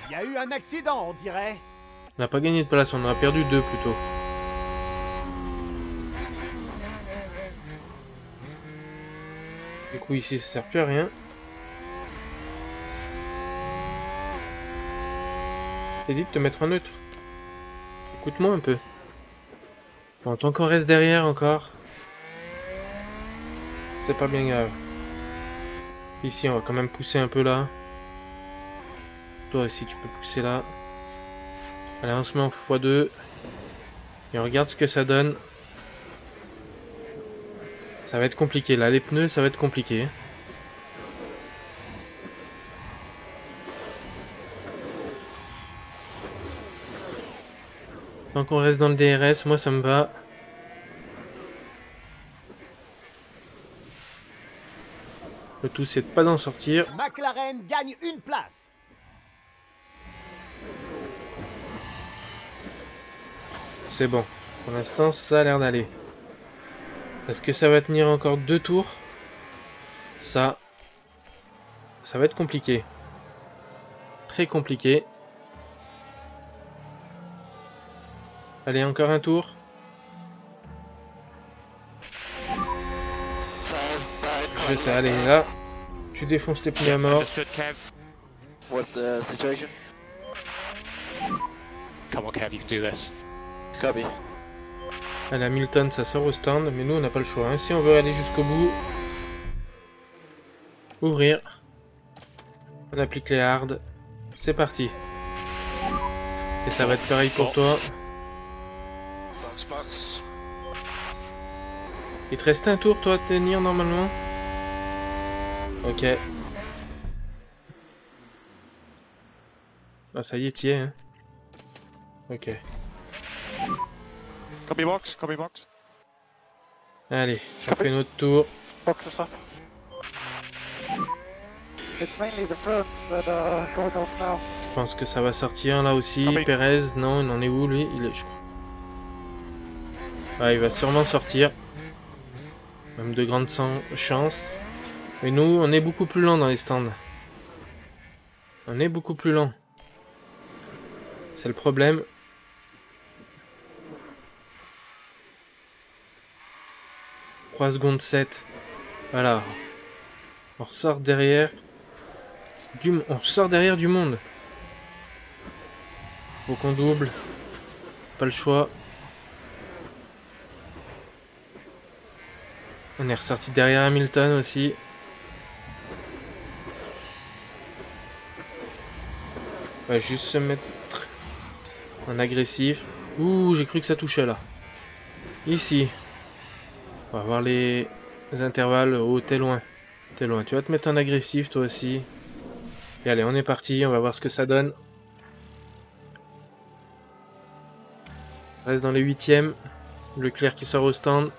Il y a eu un accident, on dirait. On n'a pas gagné de place, on en a perdu deux plutôt. Du coup ici ça sert plus à rien. J'ai dit de te mettre en neutre. Écoute-moi un peu. Bon, tant qu'on reste derrière encore. C'est pas bien grave. Ici on va quand même pousser un peu là. Toi aussi tu peux pousser là. Allez, on se met en x2. Et on regarde ce que ça donne. Ça va être compliqué. Là, les pneus, ça va être compliqué. Tant qu'on reste dans le DRS, moi ça me va. Le tout c'est de pas d'en sortir. McLaren gagne une place. C'est bon. Pour l'instant, ça a l'air d'aller. Est-ce que ça va tenir encore deux tours? Ça... Ça va être compliqué. Très compliqué. Allez, encore un tour. Je sais, allez, là. Tu défonces tes pneus à mort. The situation? Come on, Kev, you can do this. Copy. Allez, Hamilton, ça sort au stand, mais nous, on n'a pas le choix. hein. Si on veut aller jusqu'au bout, ouvrir. On applique les hard. C'est parti. Et ça va être pareil pour toi. Il te reste un tour, toi, à tenir normalement Ok. Ah, ça y est, t'y es, hein. Ok. Copy box, copy box. Allez, on fait notre tour. Box is up. It's mainly the fronts that are going off now. Je pense que ça va sortir là aussi. Perez, non, il en est où lui? Il est, je crois. Ah, il va sûrement sortir. Même de grandes chances. Mais nous, on est beaucoup plus lent dans les stands. On est beaucoup plus lent. C'est le problème. « 3 secondes 7. Voilà. On ressort derrière. Du, on sort derrière du monde. Faut qu'on double. Pas le choix. On est ressorti derrière Hamilton aussi. On va juste se mettre en agressif. Ouh, j'ai cru que ça touchait là. Ici. On va voir les intervalles. Oh, t'es loin. T'es loin. Tu vas te mettre en agressif toi aussi. Et allez, on est parti. On va voir ce que ça donne. Reste dans les huitièmes. Leclerc qui sort au stand.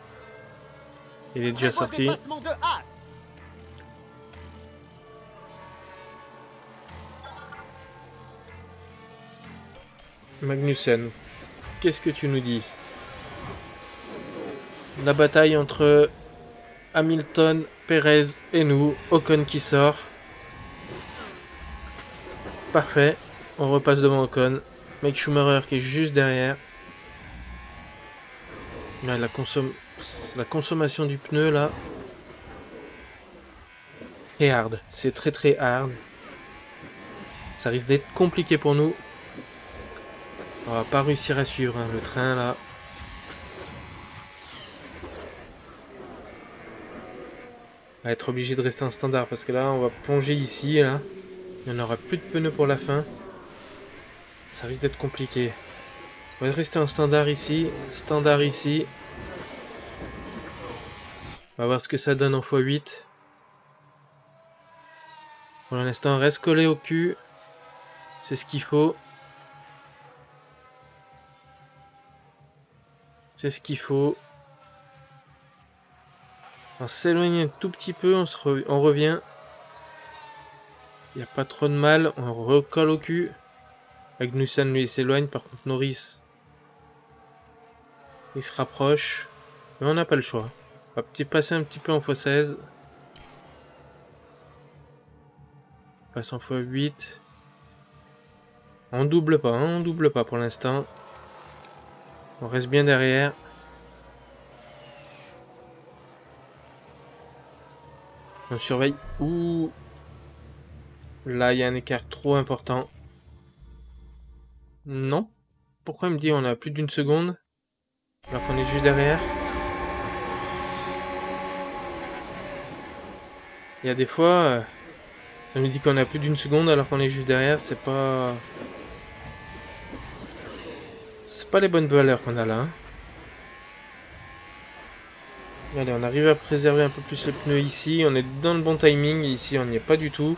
Il est déjà sorti. Magnussen, qu'est-ce que tu nous dis? La bataille entre Hamilton, Perez et nous. Ocon qui sort. Parfait. On repasse devant Ocon. Mike Schumacher qui est juste derrière. La, consommation du pneu là. Très hard. C'est très très hard. Ça risque d'être compliqué pour nous. On va pas réussir à suivre hein, le train là. Être obligé de rester en standard parce que là on va plonger ici là. Il n'y en aura plus de pneus pour la fin. Ça risque d'être compliqué. On va rester en standard ici. Standard ici. On va voir ce que ça donne en x8. Pour l'instant reste collé au cul. C'est ce qu'il faut. C'est ce qu'il faut. On s'éloigne un tout petit peu, on, revient. Il n'y a pas trop de mal, on recolle au cul. Magnussen lui s'éloigne, par contre Norris il se rapproche. Mais on n'a pas le choix. On va passer un petit peu en x16. On passe en x8. On double pas, hein, on double pas pour l'instant. On reste bien derrière. On surveille. Ouh. Là, il y a un écart trop important. Non. Pourquoi il me dit on a plus d'une seconde Alors qu'on est juste derrière? Il y a des fois, euh, ça nous dit qu'on a plus d'une seconde alors qu'on est juste derrière, c'est pas... C'est pas les bonnes valeurs qu'on a là. hein. Allez, on arrive à préserver un peu plus les pneus ici. On est dans le bon timing. Ici, on n'y est pas du tout.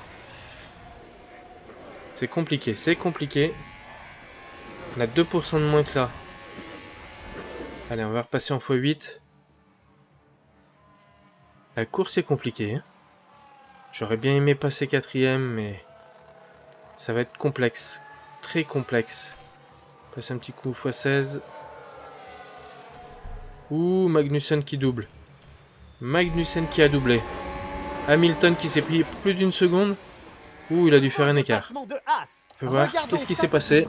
C'est compliqué, c'est compliqué. On a 2% de moins que là. Allez, on va repasser en x8. La course est compliquée. J'aurais bien aimé passer quatrième, mais ça va être complexe. Très complexe. Passe un petit coup x16. Ouh, Magnussen qui double. Magnussen qui a doublé. Hamilton qui s'est pris plus d'une seconde. Ouh, il a dû faire un écart. As. Fais voir, qu'est-ce qui s'est passé.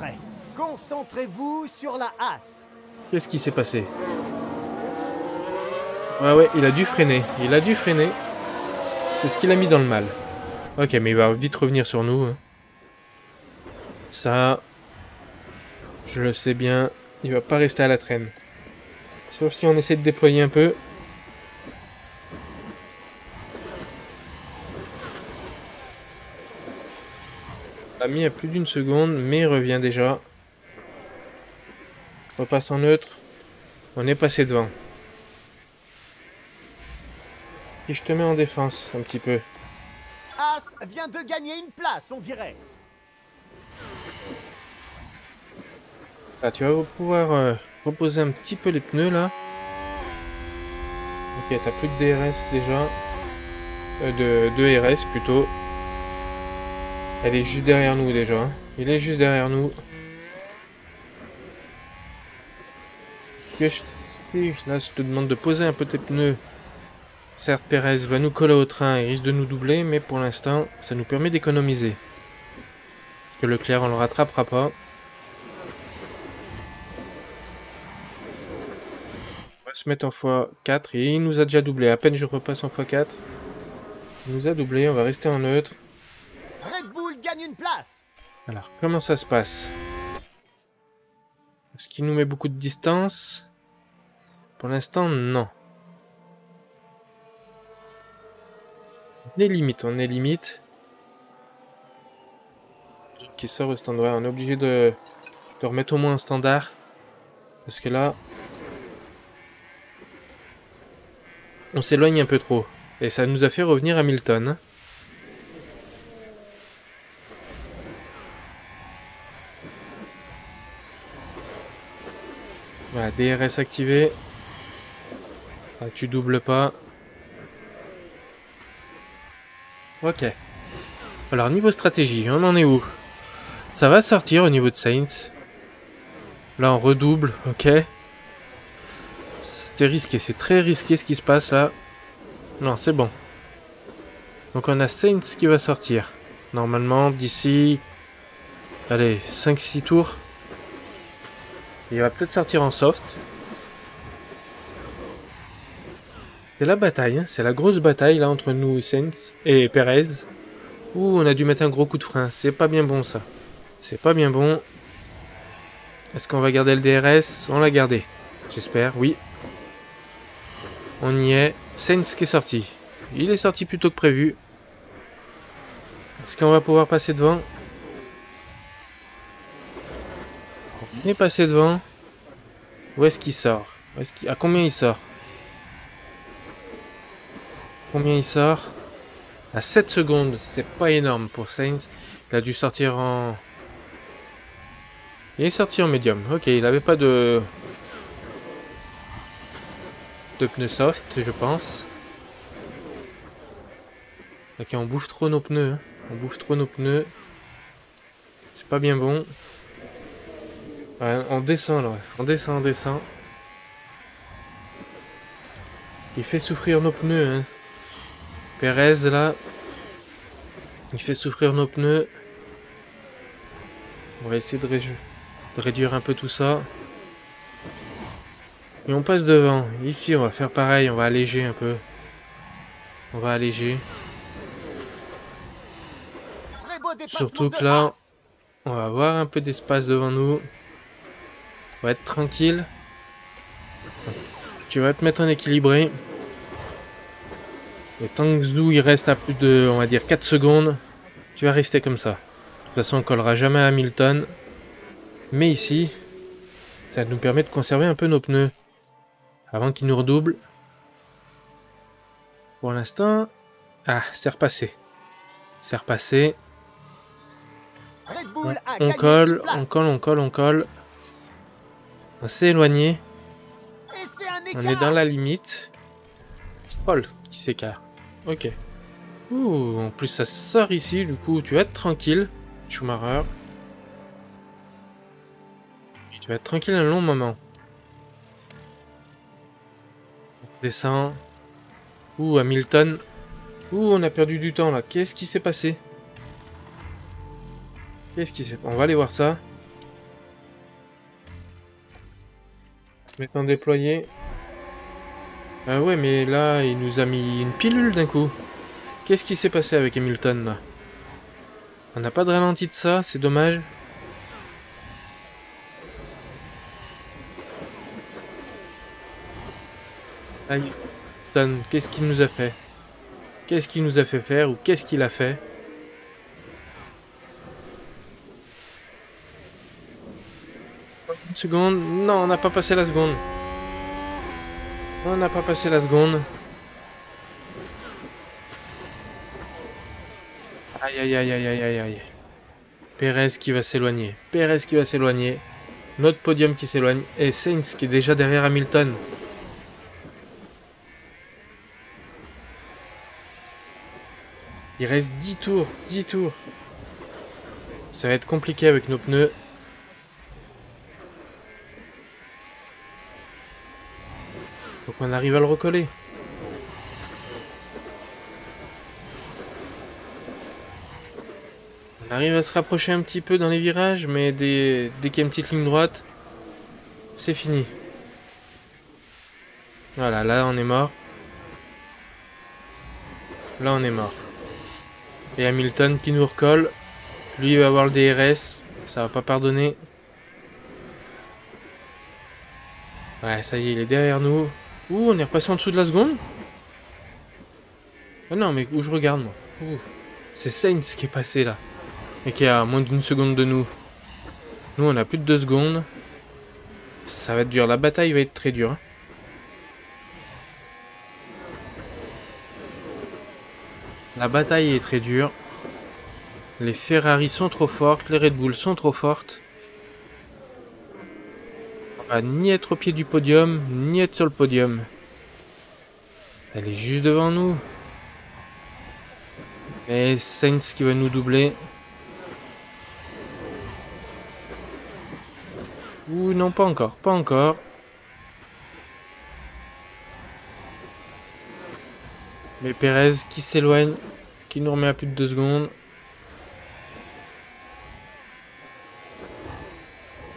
Concentrez-vous sur la. Qu'est-ce qui s'est passé? Ouais, ouais, il a dû freiner. Il a dû freiner. C'est ce qu'il a mis dans le mal. Ok, mais il va vite revenir sur nous. hein. Ça, je le sais bien. Il va pas rester à la traîne. Sauf si on essaie de déployer un peu. Il a mis à plus d'une seconde, mais il revient déjà. Repasse en neutre. On est passé devant. Et je te mets en défense un petit peu. As vient de gagner une place, on dirait. Ah, tu vas pouvoir euh, reposer un petit peu les pneus là. Ok, t'as plus de DRS déjà. Euh, de, de RS plutôt. Elle est juste derrière nous déjà. hein. Il est juste derrière nous. Là, je te demande de poser un peu tes pneus. Certes, Perez va nous coller au train et risque de nous doubler, mais pour l'instant, ça nous permet d'économiser. Que Leclerc, on le rattrapera pas. On va se mettre en x4 et il nous a déjà doublé. À peine je repasse en x4. Il nous a doublé, on va rester en neutre. Alors, comment ça se passe? Est-ce qu'il nous met beaucoup de distance? Pour l'instant, non. On est limite, on est limite. Qui sort au standard, on est obligé de, de remettre au moins un standard. Parce que là, on s'éloigne un peu trop. Et ça nous a fait revenir Hamilton. Voilà, DRS activé. Ah, tu doubles pas. Ok. Alors, niveau stratégie, on en est où? Ça va sortir au niveau de Saints. Là, on redouble, ok. C'est risqué, c'est très risqué ce qui se passe là. Non, c'est bon. Donc, on a Saints qui va sortir. Normalement, d'ici... Allez, 5-6 tours. Il va peut-être sortir en soft. C'est la bataille, hein, c'est la grosse bataille là entre nous Sainz et Perez. Ouh, on a dû mettre un gros coup de frein. C'est pas bien bon ça. C'est pas bien bon. Est-ce qu'on va garder le DRS On l'a gardé. J'espère, oui. On y est. Sainz qui est sorti. Il est sorti plus tôt que prévu. Est-ce qu'on va pouvoir passer devant? On est passé devant. Où est-ce qu'il sort? À combien il sort? Combien il sort? À 7 secondes, c'est pas énorme pour Sainz. Il a dû sortir en... Il est sorti en médium. Ok, il avait pas de... De pneus soft, je pense. Ok, on bouffe trop nos pneus. hein. On bouffe trop nos pneus. C'est pas bien bon. Ouais, on descend là, on descend, on descend. Il fait souffrir nos pneus, hein. Perez là, il fait souffrir nos pneus. On va essayer de, de réduire un peu tout ça. Et on passe devant. Ici, on va faire pareil, on va alléger un peu. On va alléger. Surtout que là-. On va avoir un peu d'espace devant nous. On va être tranquille. Tu vas te mettre en équilibré. Et tant que Zou il reste à plus de, on va dire, 4 secondes, tu vas rester comme ça. De toute façon, on collera jamais à Hamilton. Mais ici, Ça nous permet de conserver un peu nos pneus. Avant qu'ils nous redoublent. Pour l'instant... Ah, c'est repassé. C'est repassé. On, colle, on colle, on colle, on colle. On s'est éloigné. On est dans la limite. Paul qui s'écarte. Ok. Ouh, en plus ça sort ici, du coup tu vas être tranquille, Schumacher. Tu vas être tranquille un long moment. On descend. Ouh, Hamilton. Ouh, on a perdu du temps là. Qu'est-ce qui s'est passé? Qu'est-ce qui s'est On va aller voir ça. Maintenant déployé. Ah ouais, mais là, il nous a mis une pilule d'un coup. Qu'est-ce qui s'est passé avec Hamilton, là? On n'a pas de ralenti de ça, c'est dommage. Aïe. Hamilton, qu'est-ce qu'il nous a fait? Qu'est-ce qu'il nous a fait faire ou qu'est-ce qu'il a fait? Seconde. Non, on n'a pas passé la seconde. On n'a pas passé la seconde. Aïe aïe aïe aïe aïe aïe aïe. Pérez qui va s'éloigner. Pérez qui va s'éloigner. Notre podium qui s'éloigne. Et Sainz qui est déjà derrière Hamilton. Il reste 10 tours. 10 tours. Ça va être compliqué avec nos pneus. Faut qu'on arrive à le recoller. On arrive à se rapprocher un petit peu dans les virages, mais dès, dès qu'il y a une petite ligne droite, c'est fini. Voilà, là on est mort. Là on est mort. Et Hamilton qui nous recolle. Lui il va avoir le DRS. Ça va pas pardonner. Ouais, ça y est, il est derrière nous. Ouh, on est repassé en dessous de la seconde Ah non, mais où je regarde, moi. C'est Sainz qui est passé, là. Et qui est à moins d'une seconde de nous. Nous, on a plus de deux secondes. Ça va être dur. La bataille va être très dure. hein. La bataille est très dure. Les Ferrari sont trop fortes. Les Red Bull sont trop fortes. Ni être au pied du podium, ni être sur le podium. Elle est juste devant nous. Et Sainz qui va nous doubler. Ouh, non, pas encore, pas encore. Mais Perez qui s'éloigne, qui nous remet à plus de 2 secondes.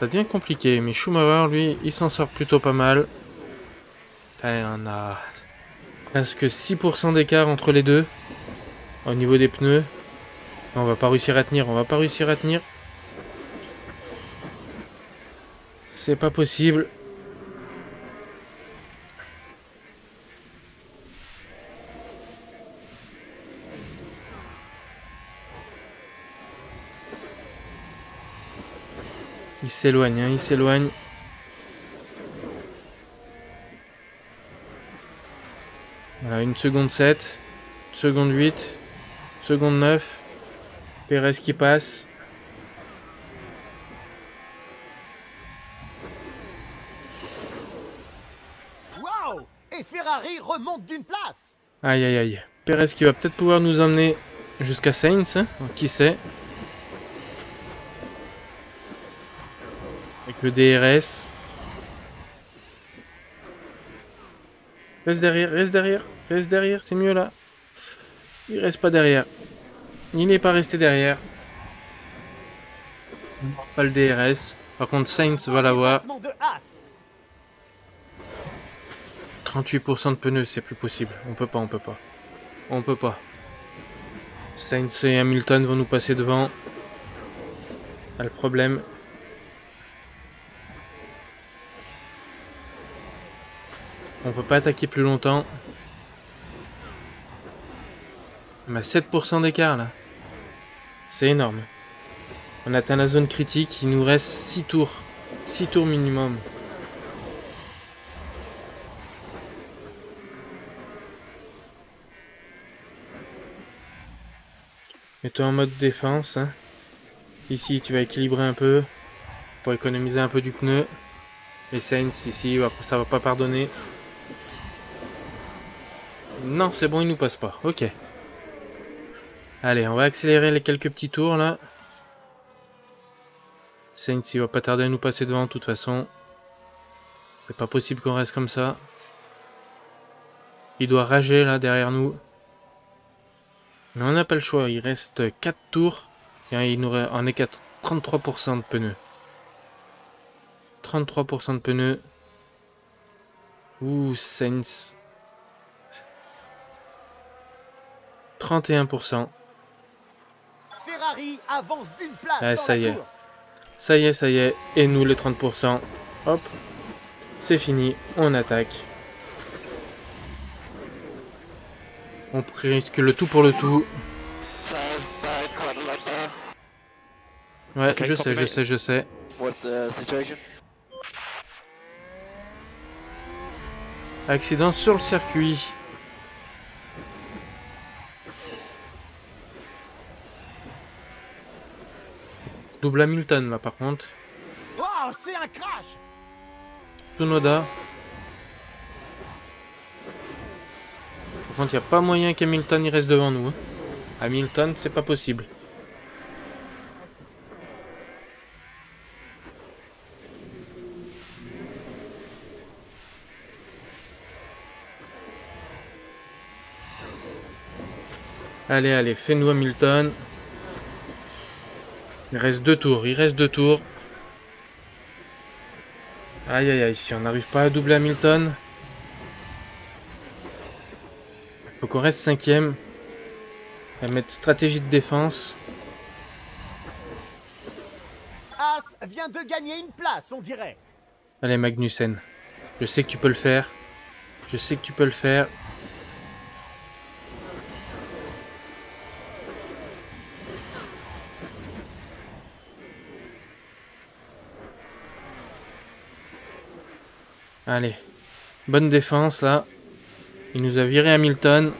Ça devient compliqué, mais Schumacher, lui, il s'en sort plutôt pas mal. On a presque 6% d'écart entre les deux au niveau des pneus. On va pas réussir à tenir, on va pas réussir à tenir. C'est pas possible. S'éloigne, hein, il s'éloigne. Voilà, une seconde 7, seconde 8, seconde 9. Pérez qui passe. Waouh Et Ferrari remonte d'une place Aïe aïe aïe. Pérez qui va peut-être pouvoir nous emmener jusqu'à Sainz, hein, qui sait. Le DRS. Reste derrière, reste derrière, reste derrière, c'est mieux là. Il reste pas derrière. Il n'est pas resté derrière. Pas le DRS. Par contre, Sainz va l'avoir. Dépassement de Haas 38% de pneus, c'est plus possible. On peut pas, on peut pas. On peut pas. Sainz et Hamilton vont nous passer devant. Pas le problème. On peut pas attaquer plus longtemps. On a 7% d'écart là. C'est énorme. On atteint la zone critique, il nous reste 6 tours. 6 tours minimum. Mets-toi en mode défense. hein. Ici, tu vas équilibrer un peu pour économiser un peu du pneu. Et Sainz, ici, ça va pas pardonner. Non, c'est bon, il nous passe pas. Ok. Allez, on va accélérer les quelques petits tours là. Sainz, il va pas tarder à nous passer devant de toute façon. C'est pas possible qu'on reste comme ça. Il doit rager là derrière nous. Mais on n'a pas le choix, il reste 4 tours. Et il on est qu'à 33% de pneus. 33% de pneus. Ouh, Sainz. 31%. Ferrari avance d'une place Ah, dans ça la y est. course. Ça y est, ça y est. Et nous, les 30%. Hop. C'est fini. On attaque. On risque le tout pour le tout. Ouais, je sais, je sais, je sais. What's the situation? Accident sur le circuit. Double Hamilton là par contre. Oh, c'est un crash Tsunoda. Par contre, il n'y a pas moyen qu'Hamilton il reste devant nous. hein. Hamilton, c'est pas possible. Allez, allez, fais-nous Hamilton. Il reste deux tours, il reste deux tours. Aïe aïe aïe, si on n'arrive pas à doubler Hamilton. Faut qu'on reste cinquième. On va mettre stratégie de défense. As vient de gagner une place, on dirait. Allez Magnussen, je sais que tu peux le faire. Je sais que tu peux le faire. Allez, bonne défense là. Il nous a viré Hamilton.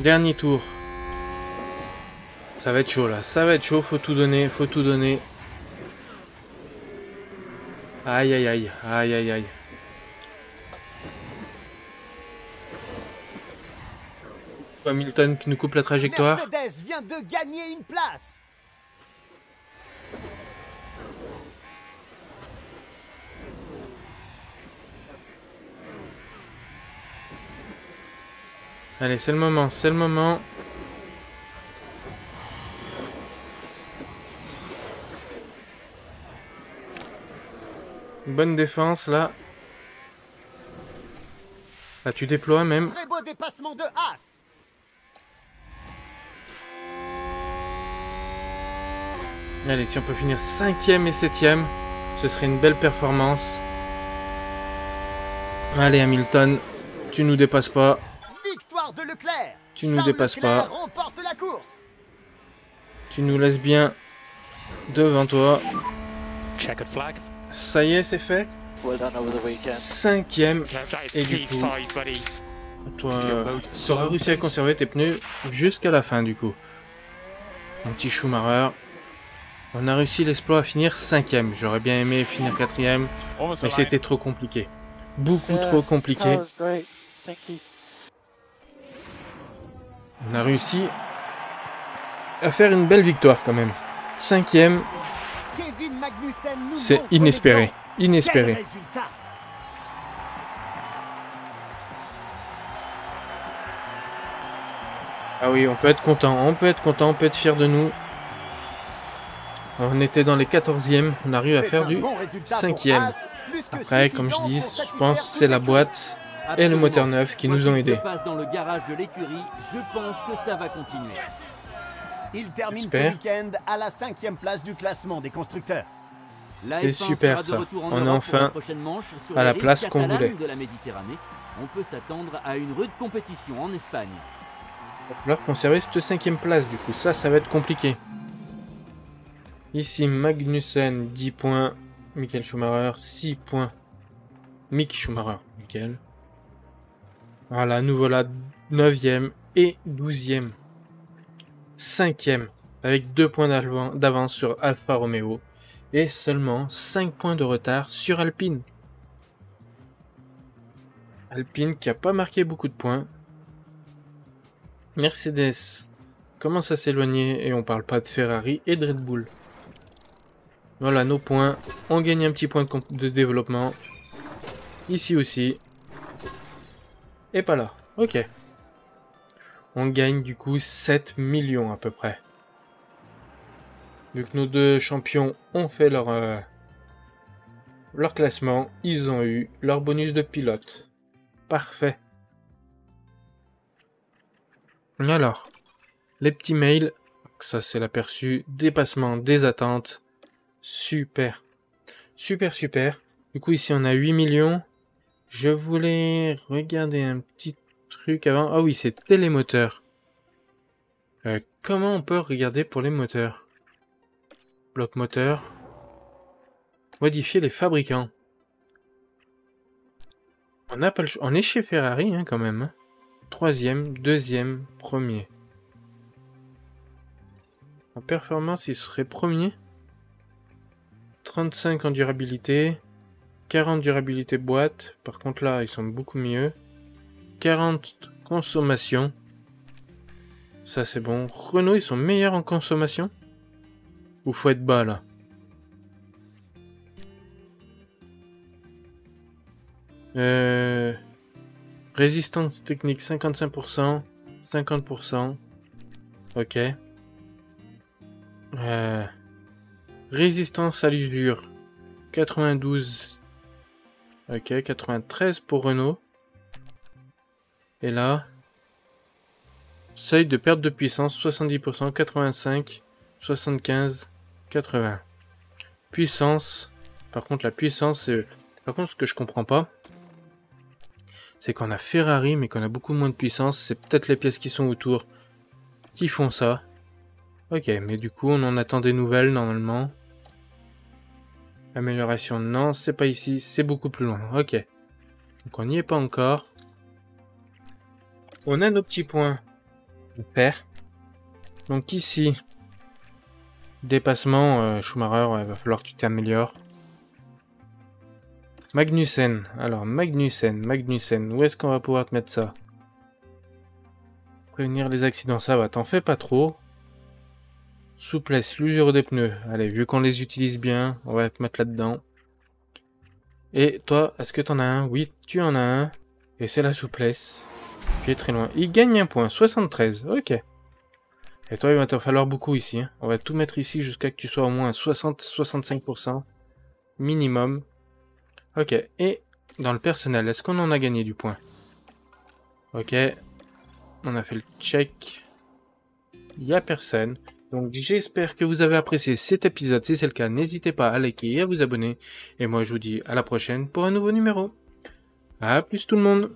Dernier tour. Ça va être chaud là, ça va être chaud, faut tout donner, faut tout donner. Aïe aïe aïe, aïe aïe aïe. Hamilton qui nous coupe la trajectoire. Mercedes vient de gagner une place. Allez, c'est le moment, c'est le moment. Bonne défense là. Là, tu déploies même. Très beau dépassement de As. Allez, si on peut finir 5ème et 7ème, ce serait une belle performance. Allez, Hamilton, tu nous dépasses pas. Tu nous dépasses pas. remporte la course. Tu nous laisses bien devant toi. Flag. Ça y est, c'est fait. Well done over the weekend. Cinquième. Et du coup- P5, buddy? Toi, tu auras réussi à conserver tes pneus jusqu'à la fin du coup. Mon petit Schumacher. On a réussi l'exploit à finir cinquième. J'aurais bien aimé finir quatrième, mais c'était trop compliqué. Beaucoup Yeah, trop compliqué. On a réussi à faire une belle victoire quand même. Cinquième, c'est inespéré. Inespéré. Ah oui, on peut être content, on peut être content, on peut être fier de nous. On était dans les 14e, on arrive à faire du cinquième. Après, comme je dis, je pense que c'est la toute et le moteur neuf qui nous ont aidés. passe dans le garage de l'écurie, je pense que ça va continuer. Il termine ce week-end à la cinquième place du classement des constructeurs. C'est F1 super, ça. On est enfin à la place qu'on voulait. de la Méditerranée. On peut s'attendre à une rude compétition en Espagne. Il va falloir conserver cette cinquième place du coup, ça, ça va être compliqué. Ici, Magnussen, 10 points. Michael Schumacher, 6 points. Mick Schumacher, nickel. Voilà, nous voilà 9e et 12e. 5e, avec 2 points d'avan- d'avance sur Alfa Romeo. Et seulement 5 points de retard sur Alpine. Alpine qui a pas marqué beaucoup de points. Mercedes commence à s'éloigner et on parle pas de Ferrari et de Red Bull. Voilà nos points. On gagne un petit point de développement. Ici aussi. Et pas là. Ok. On gagne du coup 7 millions à peu près. Vu que nos deux champions ont fait leur, euh, leur classement, ils ont eu leur bonus de pilote. Parfait. Alors, les petits mails, ça c'est l'aperçu, dépassement des attentes, super. Super, super. Du coup ici on a 8 millions. Je voulais regarder un petit truc avant. Ah oui, c'est télémoteur. Euh, comment on peut regarder pour les moteurs? Bloc moteur. Modifier les fabricants. On, n'a pas est chez Ferrari hein, quand même. hein. Troisième, deuxième, premier. En performance, il serait premier. 35 en durabilité. 40 durabilité boîte. Par contre là, ils sont beaucoup mieux. 40 consommation. Ça c'est bon. Renault, ils sont meilleurs en consommation Ou faut être bas là Euh... Résistance technique 55%, 50%. Ok. Euh... Résistance à l'usure 92. Ok, 93 pour Renault. Et là, seuil de perte de puissance 70%, 85, 75, 80. Puissance. Par contre, la puissance, c'est. Par contre, ce que je comprends pas, c'est qu'on a Ferrari, mais qu'on a beaucoup moins de puissance. C'est peut-être les pièces qui sont autour qui font ça. Ok, mais du coup, on en attend des nouvelles normalement. Amélioration, non, c'est pas ici, c'est beaucoup plus loin. Ok. Donc on n'y est pas encore. On a nos petits points de paire. Donc ici, dépassement, euh, Schumacher, ouais, va falloir que tu t'améliores. Magnussen. Alors, Magnussen, Magnussen, où est-ce qu'on va pouvoir te mettre ça? Prévenir les accidents, ça va, t'en fais pas trop. Souplesse, l'usure des pneus. Allez, vu qu'on les utilise bien, on va te mettre là-dedans. Et toi, est-ce que t'en as un? Oui, tu en as un. Et c'est la souplesse. Tu es très loin. Il gagne un point, 73. Ok. Et toi, il va te falloir beaucoup ici. hein. On va tout mettre ici jusqu'à que tu sois au moins à 60-65%. Minimum. Ok. Et dans le personnel, est-ce qu'on en a gagné du point? Ok. On a fait le check. Il n'y a personne. Donc j'espère que vous avez apprécié cet épisode. Si c'est le cas, n'hésitez pas à liker et à vous abonner. Et moi je vous dis à la prochaine pour un nouveau numéro. A plus tout le monde